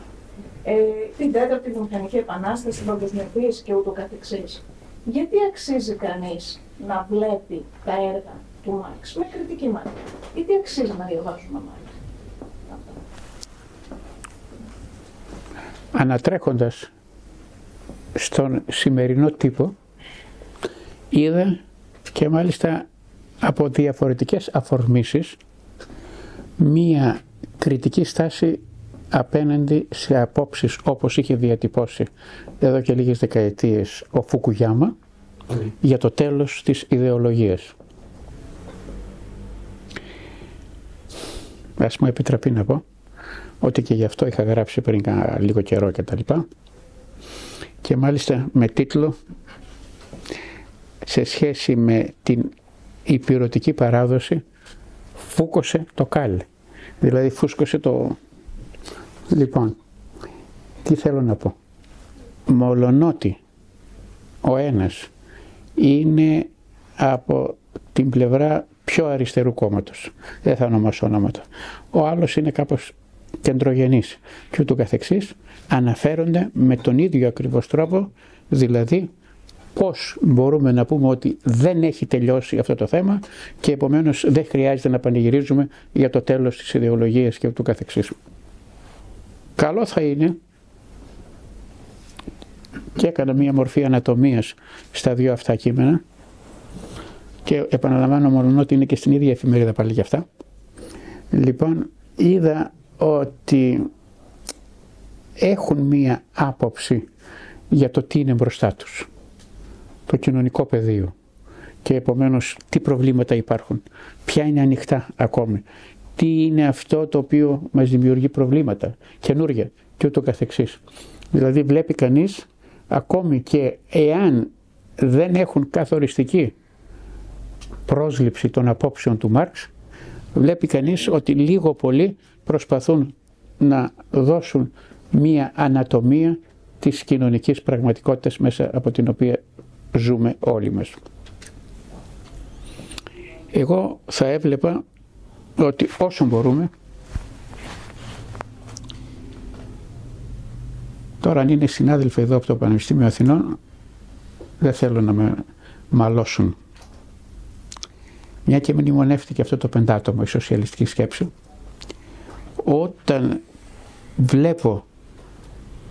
ε, την τέταρτη βιομηχανική επανάσταση, την παγκοσμιοποίηση και ούτω καθεξής. Γιατί αξίζει κανείς να βλέπει τα έργα του Μάρξ με κριτική μάτια. Γιατί αξίζει να διαβάζουμε Μάρξ. Ανατρέχοντας στον σημερινό τύπο είδα και μάλιστα από διαφορετικές αφορμήσεις μία κριτική στάση απέναντι σε απόψεις όπως είχε διατυπώσει εδώ και λίγες δεκαετίες ο Φουκουγιάμα για το τέλος της ιδεολογίας. Ας μου επιτραπεί να πω ότι και γι' αυτό είχα γράψει πριν λίγο καιρό και τα λοιπά και μάλιστα με τίτλο σε σχέση με την υπηρετική παράδοση φούκωσε το κάλι. Δηλαδή φούσκωσε το... Λοιπόν, τι θέλω να πω. Μολονότι ο ένας είναι από την πλευρά πιο αριστερού κόμματος. Δεν θα ονομάσω ονόματα. Ο άλλος είναι κάπως κεντρογενής και ούτω καθεξής αναφέρονται με τον ίδιο ακριβώς τρόπο, δηλαδή πώς μπορούμε να πούμε ότι δεν έχει τελειώσει αυτό το θέμα και επομένως δεν χρειάζεται να πανηγυρίζουμε για το τέλος της ιδεολογίας και ούτω καθεξής. Καλό θα είναι και έκανα μία μορφή ανατομίας στα δύο αυτά κείμενα και επαναλαμβάνω μόνο ότι είναι και στην ίδια εφημερίδα πάλι για αυτά. Λοιπόν, είδα ότι έχουν μία άποψη για το τι είναι μπροστά τους. Το κοινωνικό πεδίο. Και επομένως τι προβλήματα υπάρχουν. Ποια είναι ανοιχτά ακόμη. Τι είναι αυτό το οποίο μας δημιουργεί προβλήματα. Καινούργια και ούτω καθεξής. Δηλαδή βλέπει κανείς ακόμη και εάν δεν έχουν καθοριστική πρόσληψη των απόψεων του Μάρξ, βλέπει κανείς ότι λίγο πολύ προσπαθούν να δώσουν μία ανατομία της κοινωνικής πραγματικότητας μέσα από την οποία ζούμε όλοι μας. Εγώ θα έβλεπα ότι όσο μπορούμε Τώρα αν είναι συνάδελφοι εδώ από το Πανεπιστήμιο Αθηνών δεν θέλω να με μαλώσουν. Μια και μνημονεύτηκε αυτό το πεντάτομο η σοσιαλιστική σκέψη όταν βλέπω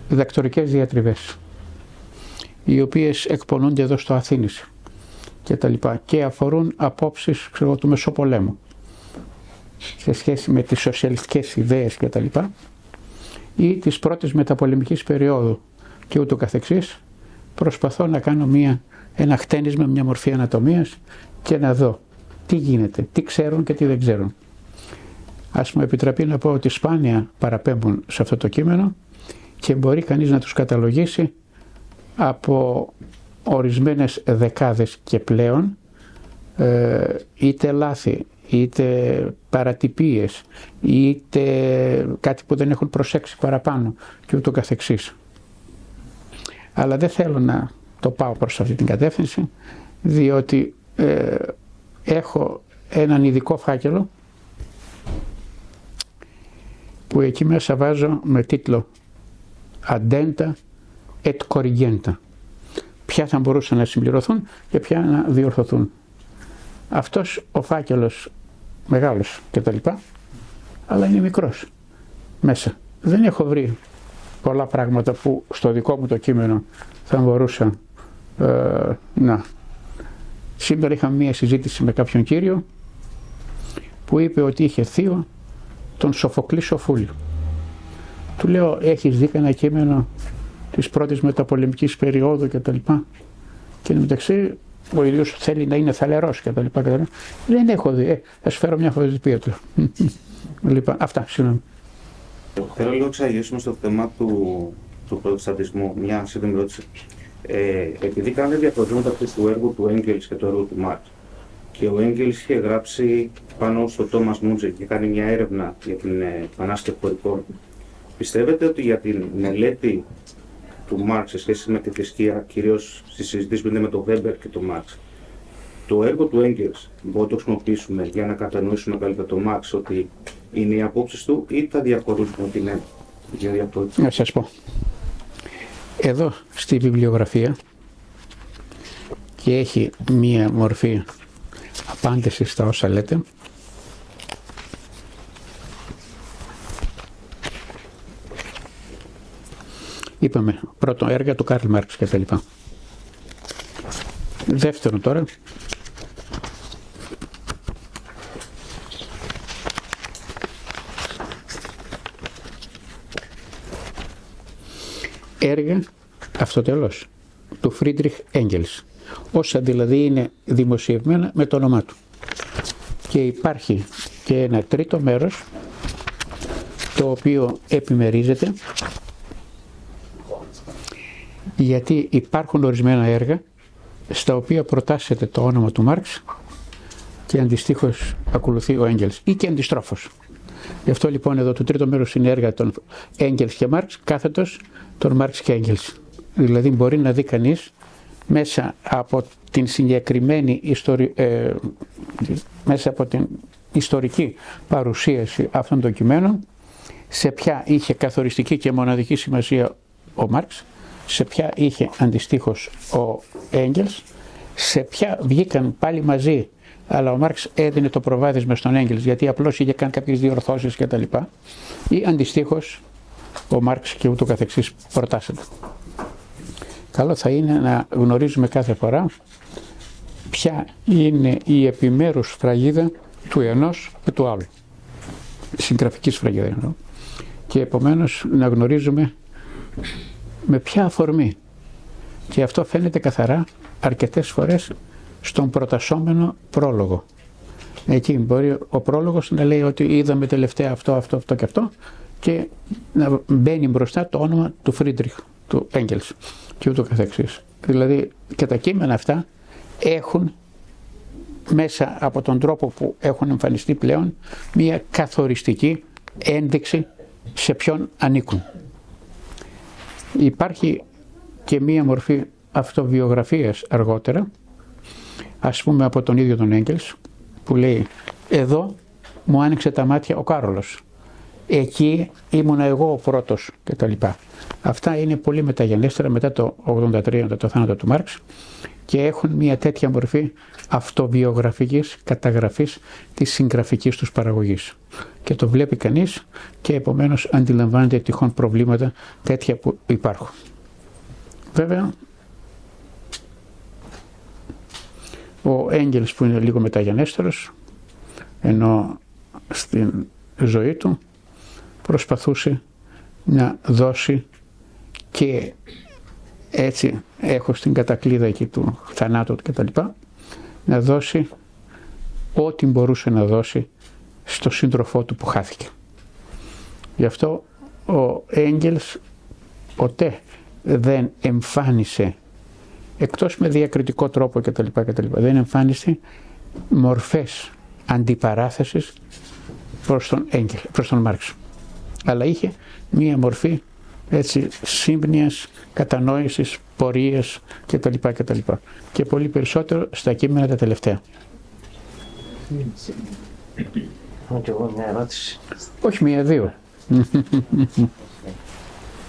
δακτορικές διατριβές οι οποίες εκπονούνται εδώ στο Αθήνης και τα λοιπά και αφορούν απόψεις ξέρω, του Μεσοπολέμου σε σχέση με τις σοσιαλιστικές ιδέες και τα λοιπά ή της πρώτης μεταπολεμικής περίοδου και ούτω καθεξής προσπαθώ να κάνω μια, ένα χτένισμα, μια μορφή ανατομίας και να δω τι γίνεται, τι ξέρουν και τι δεν ξέρουν. Ας μου επιτραπεί να πω ότι σπάνια παραπέμπουν σε αυτό το κείμενο και μπορεί κανείς να τους καταλογίσει από ορισμένες δεκάδες και πλέον ε, είτε λάθη, είτε παρατυπίες, είτε κάτι που δεν έχουν προσέξει παραπάνω και ούτω καθεξής. Αλλά δεν θέλω να το πάω προς αυτή την κατεύθυνση, διότι ε, έχω έναν ειδικό φάκελο που εκεί μέσα βάζω με τίτλο «Αντέντα et corrigenta». Ποια θα μπορούσαν να συμπληρωθούν και ποια να διορθωθούν. Αυτός ο φάκελος μεγάλος και τα λοιπά, αλλά είναι μικρός μέσα. Δεν έχω βρει πολλά πράγματα που στο δικό μου το κείμενο θα μπορούσα ε, να. Σήμερα είχαμε μία συζήτηση με κάποιον κύριο που είπε ότι είχε θείο τον Σοφοκλή Σοφούλη. Του λέω έχεις δει ένα κείμενο της πρώτης μεταπολεμικής περίοδου και τα λοιπά; Και μεταξύ ο ίδιος θέλει να είναι θαλερός και τα λοιπά. Και τα λοιπά. Δεν έχω δει. Ε, θα σου φέρω μια φωτογραφία του. λοιπόν, αυτά, συγγνώμη. Θέλω λίγο να ξαναγυρίσουμε στο θέμα του, του προτεσταντισμού. Μια σύντομη ερώτηση. Ε, επειδή κάνετε διαπροσώματα του έργου του Έγκελς και του έργου του Μάρτ και ο Έγκελς είχε γράψει πάνω στο Τόμας Μούντζε και κάνει μια έρευνα για την ε, επανάσταση χωρικών. Πιστεύετε ότι για την μελέτη του Μάρξ σε σχέση με τη θρησκεία, κυρίως στη συζήτηση που είναι με τον Βέμπερ και τον Μάρξ, το έργο του Έγκελς μπορούμε να το χρησιμοποιήσουμε για να κατανοήσουμε καλύτερα τον Μαρξ ότι είναι οι απόψεις του ή θα διακορούν την έννοια. Να σας πω. Εδώ στη βιβλιογραφία και έχει μία μορφή απάντησης στα όσα λέτε. Είπαμε πρώτα έργα του Καρλ Μαρξ κτλ. Δεύτερον τώρα, έργα αυτοτελώς του Φρίντριχ Έγγελς όσα δηλαδή είναι δημοσιευμένα με το όνομά του και υπάρχει και ένα τρίτο μέρος το οποίο επιμερίζεται γιατί υπάρχουν ορισμένα έργα στα οποία προτάσσεται το όνομα του Μάρξ και αντιστοίχως ακολουθεί ο Έγγελς ή και αντιστρόφως. Γι' αυτό λοιπόν εδώ το τρίτο μέρος είναι έργα των Έγγελς και Μάρξ κάθετος των Μάρξ και Έγγελς. Δηλαδή μπορεί να δει κανείς μέσα από την συγκεκριμένη ιστορι... Ε, μέσα από την ιστορική παρουσίαση αυτών των κειμένων σε ποια είχε καθοριστική και μοναδική σημασία ο Μάρξ, σε ποια είχε αντιστοίχως ο Έγγελς, σε ποια βγήκαν πάλι μαζί αλλά ο Μάρξ έδινε το προβάδισμα στον Έγγελς γιατί απλώς είχε κάνει κάποιες διορθώσεις κτλ. Ή αντιστοίχως ο Μάρξ και ούτω καθεξής προτάσσεται. Καλό θα είναι να γνωρίζουμε κάθε φορά ποια είναι η επιμέρους φραγίδα του ενός και του άλλου. Συγγραφική σφραγίδα εννοώ. Και επομένως να γνωρίζουμε με ποια αφορμή. Και αυτό φαίνεται καθαρά αρκετές φορές στον προτασσόμενο πρόλογο. Εκεί μπορεί ο πρόλογος να λέει ότι είδαμε τελευταία αυτό, αυτό, αυτό και αυτό και να μπαίνει μπροστά το όνομα του Φρίντριχ, του Έγγελς και ούτω καθεξής. Δηλαδή και τα κείμενα αυτά έχουν μέσα από τον τρόπο που έχουν εμφανιστεί πλέον μια καθοριστική ένδειξη σε ποιον ανήκουν. Υπάρχει και μία μορφή αυτοβιογραφίας αργότερα, ας πούμε από τον ίδιο τον Έγγελς, που λέει «Εδώ μου άνοιξε τα μάτια ο Κάρολος, εκεί ήμουνα εγώ ο πρώτος» κτλ. Αυτά είναι πολύ μεταγενέστερα μετά το 83, το θάνατο του Μάρξ και έχουν μια τέτοια μορφή αυτοβιογραφικής καταγραφής της συγγραφικής τους παραγωγής. Και το βλέπει κανείς και επομένως αντιλαμβάνεται τυχόν προβλήματα τέτοια που υπάρχουν. Βέβαια, ο Έγγελς που είναι λίγο μεταγενέστερος, ενώ στην ζωή του προσπαθούσε να δώσει και έτσι έχω στην κατακλίδα εκεί του θανάτου και τα λοιπά, να δώσει ό,τι μπορούσε να δώσει στο σύντροφό του που χάθηκε. Γι' αυτό ο Έγγελς ποτέ δεν εμφάνισε εκτός με διακριτικό τρόπο κτλ. κτλ δεν εμφάνισε μορφές αντιπαράθεσης προς τον Έγγελ, προς τον Μάρξ. Αλλά είχε μία μορφή έτσι, σύμπνοιας, κατανόησης, πορείες κτλ. κτλ. Και πολύ περισσότερο στα κείμενα τα τελευταία. Έχω και εγώ μια ερώτηση. Όχι μία, δύο.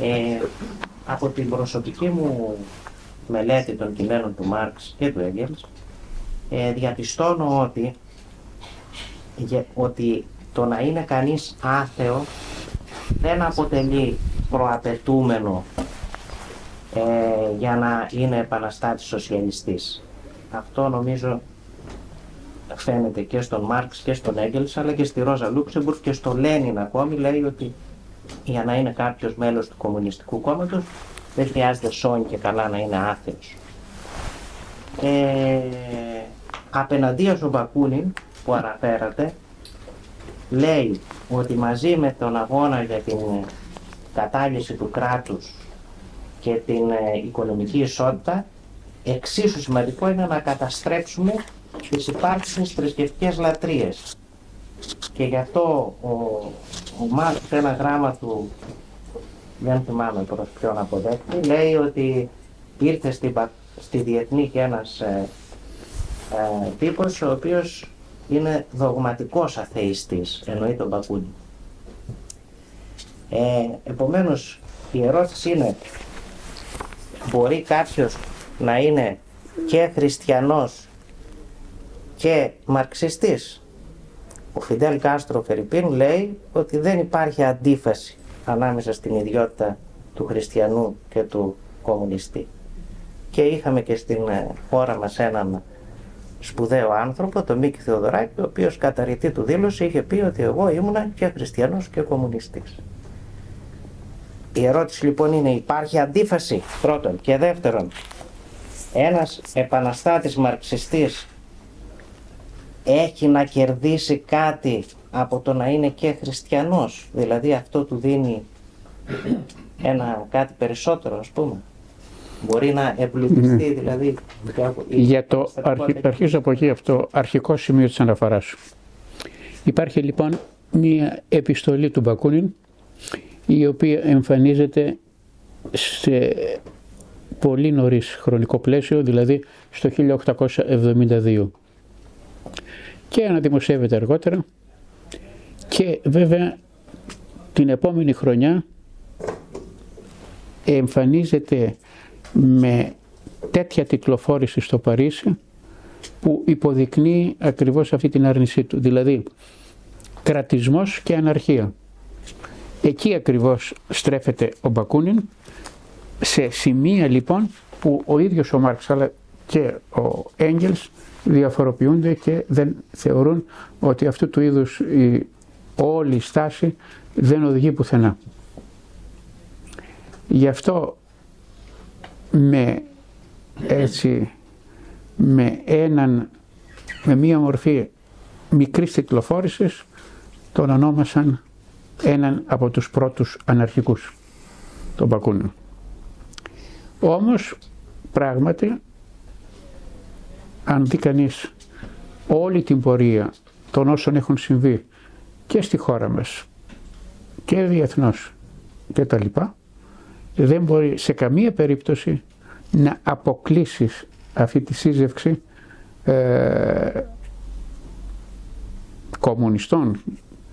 Ε, από την προσωπική μου μελέτη των κειμένων του Μάρξ και του Έγγελς, ε, διαπιστώνω ότι, ότι το να είναι κανείς άθεο δεν αποτελεί προαπαιτούμενο ε, για να είναι επαναστάτης σοσιαλιστής. Αυτό νομίζω φαίνεται και στον Μάρξ και στον Έγγελς αλλά και στη Ρόζα Λούξεμπουργκ και στο Λένιν ακόμη λέει ότι για να είναι κάποιος μέλος του Κομμουνιστικού Κόμματος δεν χρειάζεται σώνει και καλά να είναι άθεος. Ε, απέναντίας ο Μπακούνιν που αναφέρατε λέει ότι μαζί με τον αγώνα για την κατάλυση του κράτους και την ε, οικονομική ισότητα, εξίσου σημαντικό είναι να καταστρέψουμε τις υπάρχουσες θρησκευτικές λατρείες. Και γι' αυτό ο, ο Μάρκ ένα γράμμα του, δεν θυμάμαι προς ποιον αποδέχτη, λέει ότι ήρθε στη, στη Διεθνή και ένας ε, ε, τύπος ο οποίος είναι δογματικός αθεϊστής, εννοεί τον Μπακούνι. Ε, επομένως η ερώτηση είναι μπορεί κάποιος να είναι και χριστιανός και μαρξιστής; Ο Φιντέλ Κάστρο Φερρυπίν λέει ότι δεν υπάρχει αντίφαση ανάμεσα στην ιδιότητα του χριστιανού και του κομμουνιστή. Και είχαμε και στην ε, χώρα μας έναν σπουδαίο άνθρωπο, τον Μίκη Θεοδωράκη, ο οποίος κατά ρητή του δήλωση είχε πει ότι εγώ ήμουνα και χριστιανός και κομμουνιστής. Η ερώτηση λοιπόν είναι υπάρχει αντίφαση πρώτον και δεύτερον ένας επαναστάτης μαρξιστής έχει να κερδίσει κάτι από το να είναι και χριστιανός, δηλαδή αυτό του δίνει ένα κάτι περισσότερο ας πούμε. Μπορεί να εμπλουτιστεί Ναι. δηλαδή. Για το αρχι, αρχίζω από εκεί αυτό, αρχικό σημείο της αναφοράς σου. Υπάρχει λοιπόν μία επιστολή του Μπακούνιν η οποία εμφανίζεται σε πολύ νωρίς χρονικό πλαίσιο, δηλαδή στο 1872 και αναδημοσιεύεται αργότερα και βέβαια την επόμενη χρονιά εμφανίζεται με τέτοια τιτλοφόρηση στο Παρίσι που υποδεικνύει ακριβώς αυτή την άρνησή του. Δηλαδή κρατισμός και αναρχία. Εκεί ακριβώς στρέφεται ο Μπακούνιν σε σημεία λοιπόν που ο ίδιος ο Μάρξ αλλά και ο Έγγελς διαφοροποιούνται και δεν θεωρούν ότι αυτού του είδους η όλη η στάση δεν οδηγεί πουθενά. Γι' αυτό με έτσι με έναν με μία μορφή μικρής τυκλοφόρησης τον ονόμασαν έναν από τους πρώτους αναρχικούς τον Μπακούνιν. Όμως πράγματι αν δει κανείς όλη την πορεία των όσων έχουν συμβεί και στη χώρα μας και διεθνώς και τα λοιπά δεν μπορεί σε καμία περίπτωση να αποκλείσεις αυτή τη σύζευξη ε, κομμουνιστών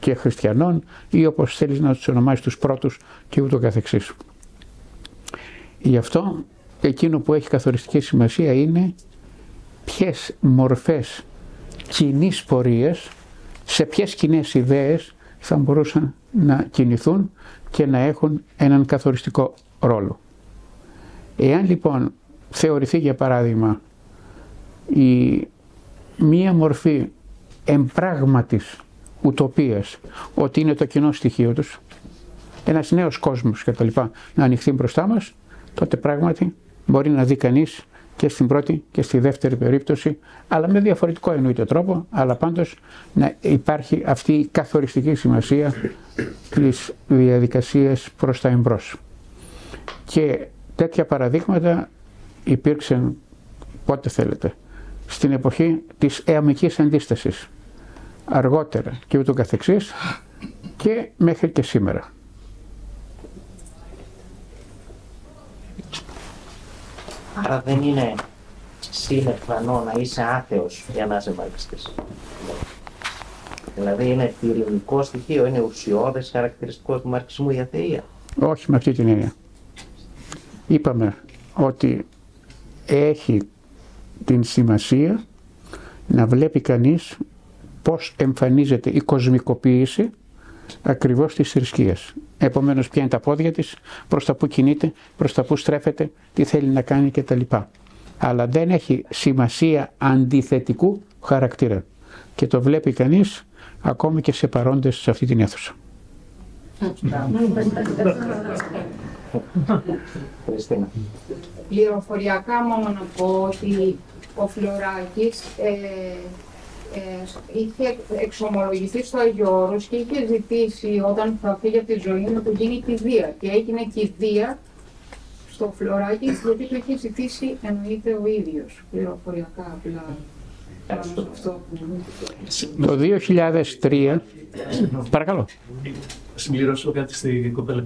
και χριστιανών ή όπως θέλεις να τους ονομάσεις τους πρώτους και ούτω καθεξής. Γι' αυτό εκείνο που έχει καθοριστική σημασία είναι ποιες μορφές κοινής πορείες, σε ποιες κοινές ιδέες θα μπορούσαν να κινηθούν και να έχουν έναν καθοριστικό ρόλο. Εάν λοιπόν θεωρηθεί για παράδειγμα η μία μορφή εμπράγματης ουτοπίας ότι είναι το κοινό στοιχείο τους, ένας νέος κόσμος και τα λοιπά να ανοιχθεί μπροστά μας, τότε πράγματι μπορεί να δει κανείς και στην πρώτη και στη δεύτερη περίπτωση, αλλά με διαφορετικό εννοείται τρόπο, αλλά πάντως να υπάρχει αυτή η καθοριστική σημασία της διαδικασίας προς τα εμπρός. Και τέτοια παραδείγματα υπήρξαν πότε θέλετε, στην εποχή της αιαμικής αντίστασης, αργότερα και ούτω καθεξής και μέχρι και σήμερα. Άρα δεν είναι συνεφανό να είσαι άθεος για να είσαι μαρξιστής. Δηλαδή είναι πυρηνικό στοιχείο, είναι ουσιώδες χαρακτηριστικός του μαρξισμού η αθεία. Όχι με αυτή την έννοια. Είπαμε ότι έχει την σημασία να βλέπει κανείς πώς εμφανίζεται η κοσμικοποίηση ακριβώς της θρησκείας. Επομένως ποια είναι τα πόδια της, προς τα που κινείται, προς τα που στρέφεται, τι θέλει να κάνει κτλ. Αλλά δεν έχει σημασία αντιθετικού χαρακτήρα. Και το βλέπει κανείς ακόμη και σε παρόντες σε αυτή την αίθουσα. Χριστίνα. Πληροφοριακά μόνο να πω ότι ο Φλωράκης ε, ε, είχε εξομολογηθεί στο Αγιο Όρος και είχε ζητήσει όταν θα φύγει από τη ζωή να του γίνει κηδεία. Και έγινε κηδεία στο Φλωράκη γιατί το είχε ζητήσει εννοείται ο ίδιος. Πληροφοριακά απλά. Πάνω σε αυτό που... Το 2003, παρακαλώ. συμπληρώσω κάτι στην κοπέλα.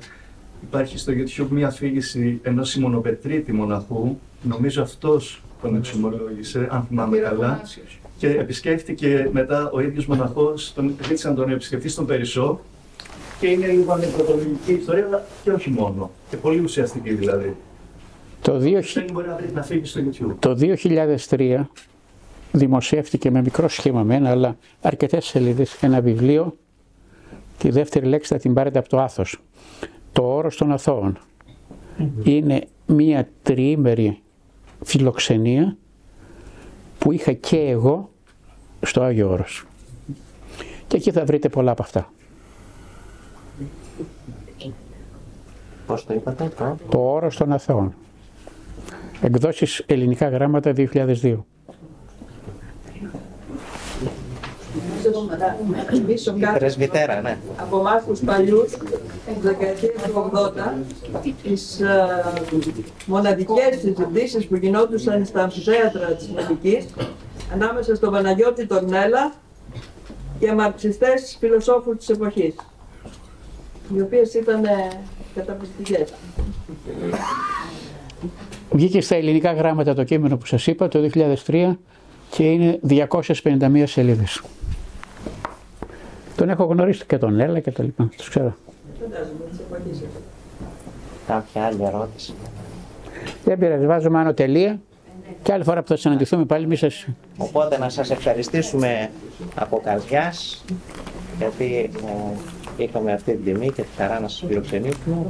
Υπάρχει στο YouTube μια αφήγηση ενός Σιμωνοπετρίτη μοναχού. Νομίζω αυτός τον εξομολόγησε, αν θυμάμαι καλά. Και επισκέφτηκε μετά ο ίδιος μοναχός, τον ζήτησε να τον επισκεφτεί στον Περισσό. Και είναι λίγο ανεκροτολογική ιστορία, αλλά και όχι μόνο. Και πολύ ουσιαστική δηλαδή. Το, 2000 Δεν μπορεί να βρει την αφήγηση στο YouTube. το 2003 δημοσιεύτηκε με μικρό σχήμα μένα, αλλά αρκετές σελίδες, ένα βιβλίο, τη δεύτερη λέξη θα την πάρετε από το άθος. Το όρος των αθώων. είναι μία τριήμερη φιλοξενία που είχα και εγώ στο Άγιο Όρος. Και εκεί θα βρείτε πολλά από αυτά. Πώς το είπατε, το... Το Όρος των Αθώων. Εκδόσεις ελληνικά γράμματα 2002. Πρεσβυτέρα, ναι. Από εμά του παλιούς, της δεκαετίας του 80, τις μοναδικές συζητήσεις που γινόντουσαν στα αμφιθέατρα της Μελική ανάμεσα στον Παναγιώτη Τορνέλα και μαρξιστές φιλοσόφους της εποχής. Οι οποίες ήταν καταπληκτικές. Βγήκε στα ελληνικά γράμματα το κείμενο που σας είπα το 2003 και είναι 251 σελίδες. Τον έχω γνωρίσει και τον Έλα και τα λοιπά. Τους ξέρω. Κάποια άλλη ερώτηση. Δεν πειράζει, βάζουμε άνω τελεία και άλλη φορά που θα συναντηθούμε πάλι μη σας... Οπότε να σας ευχαριστήσουμε από καρδιάς γιατί ε, είχαμε αυτή την τιμή και τη χαρά να σας φιλοξενήσουμε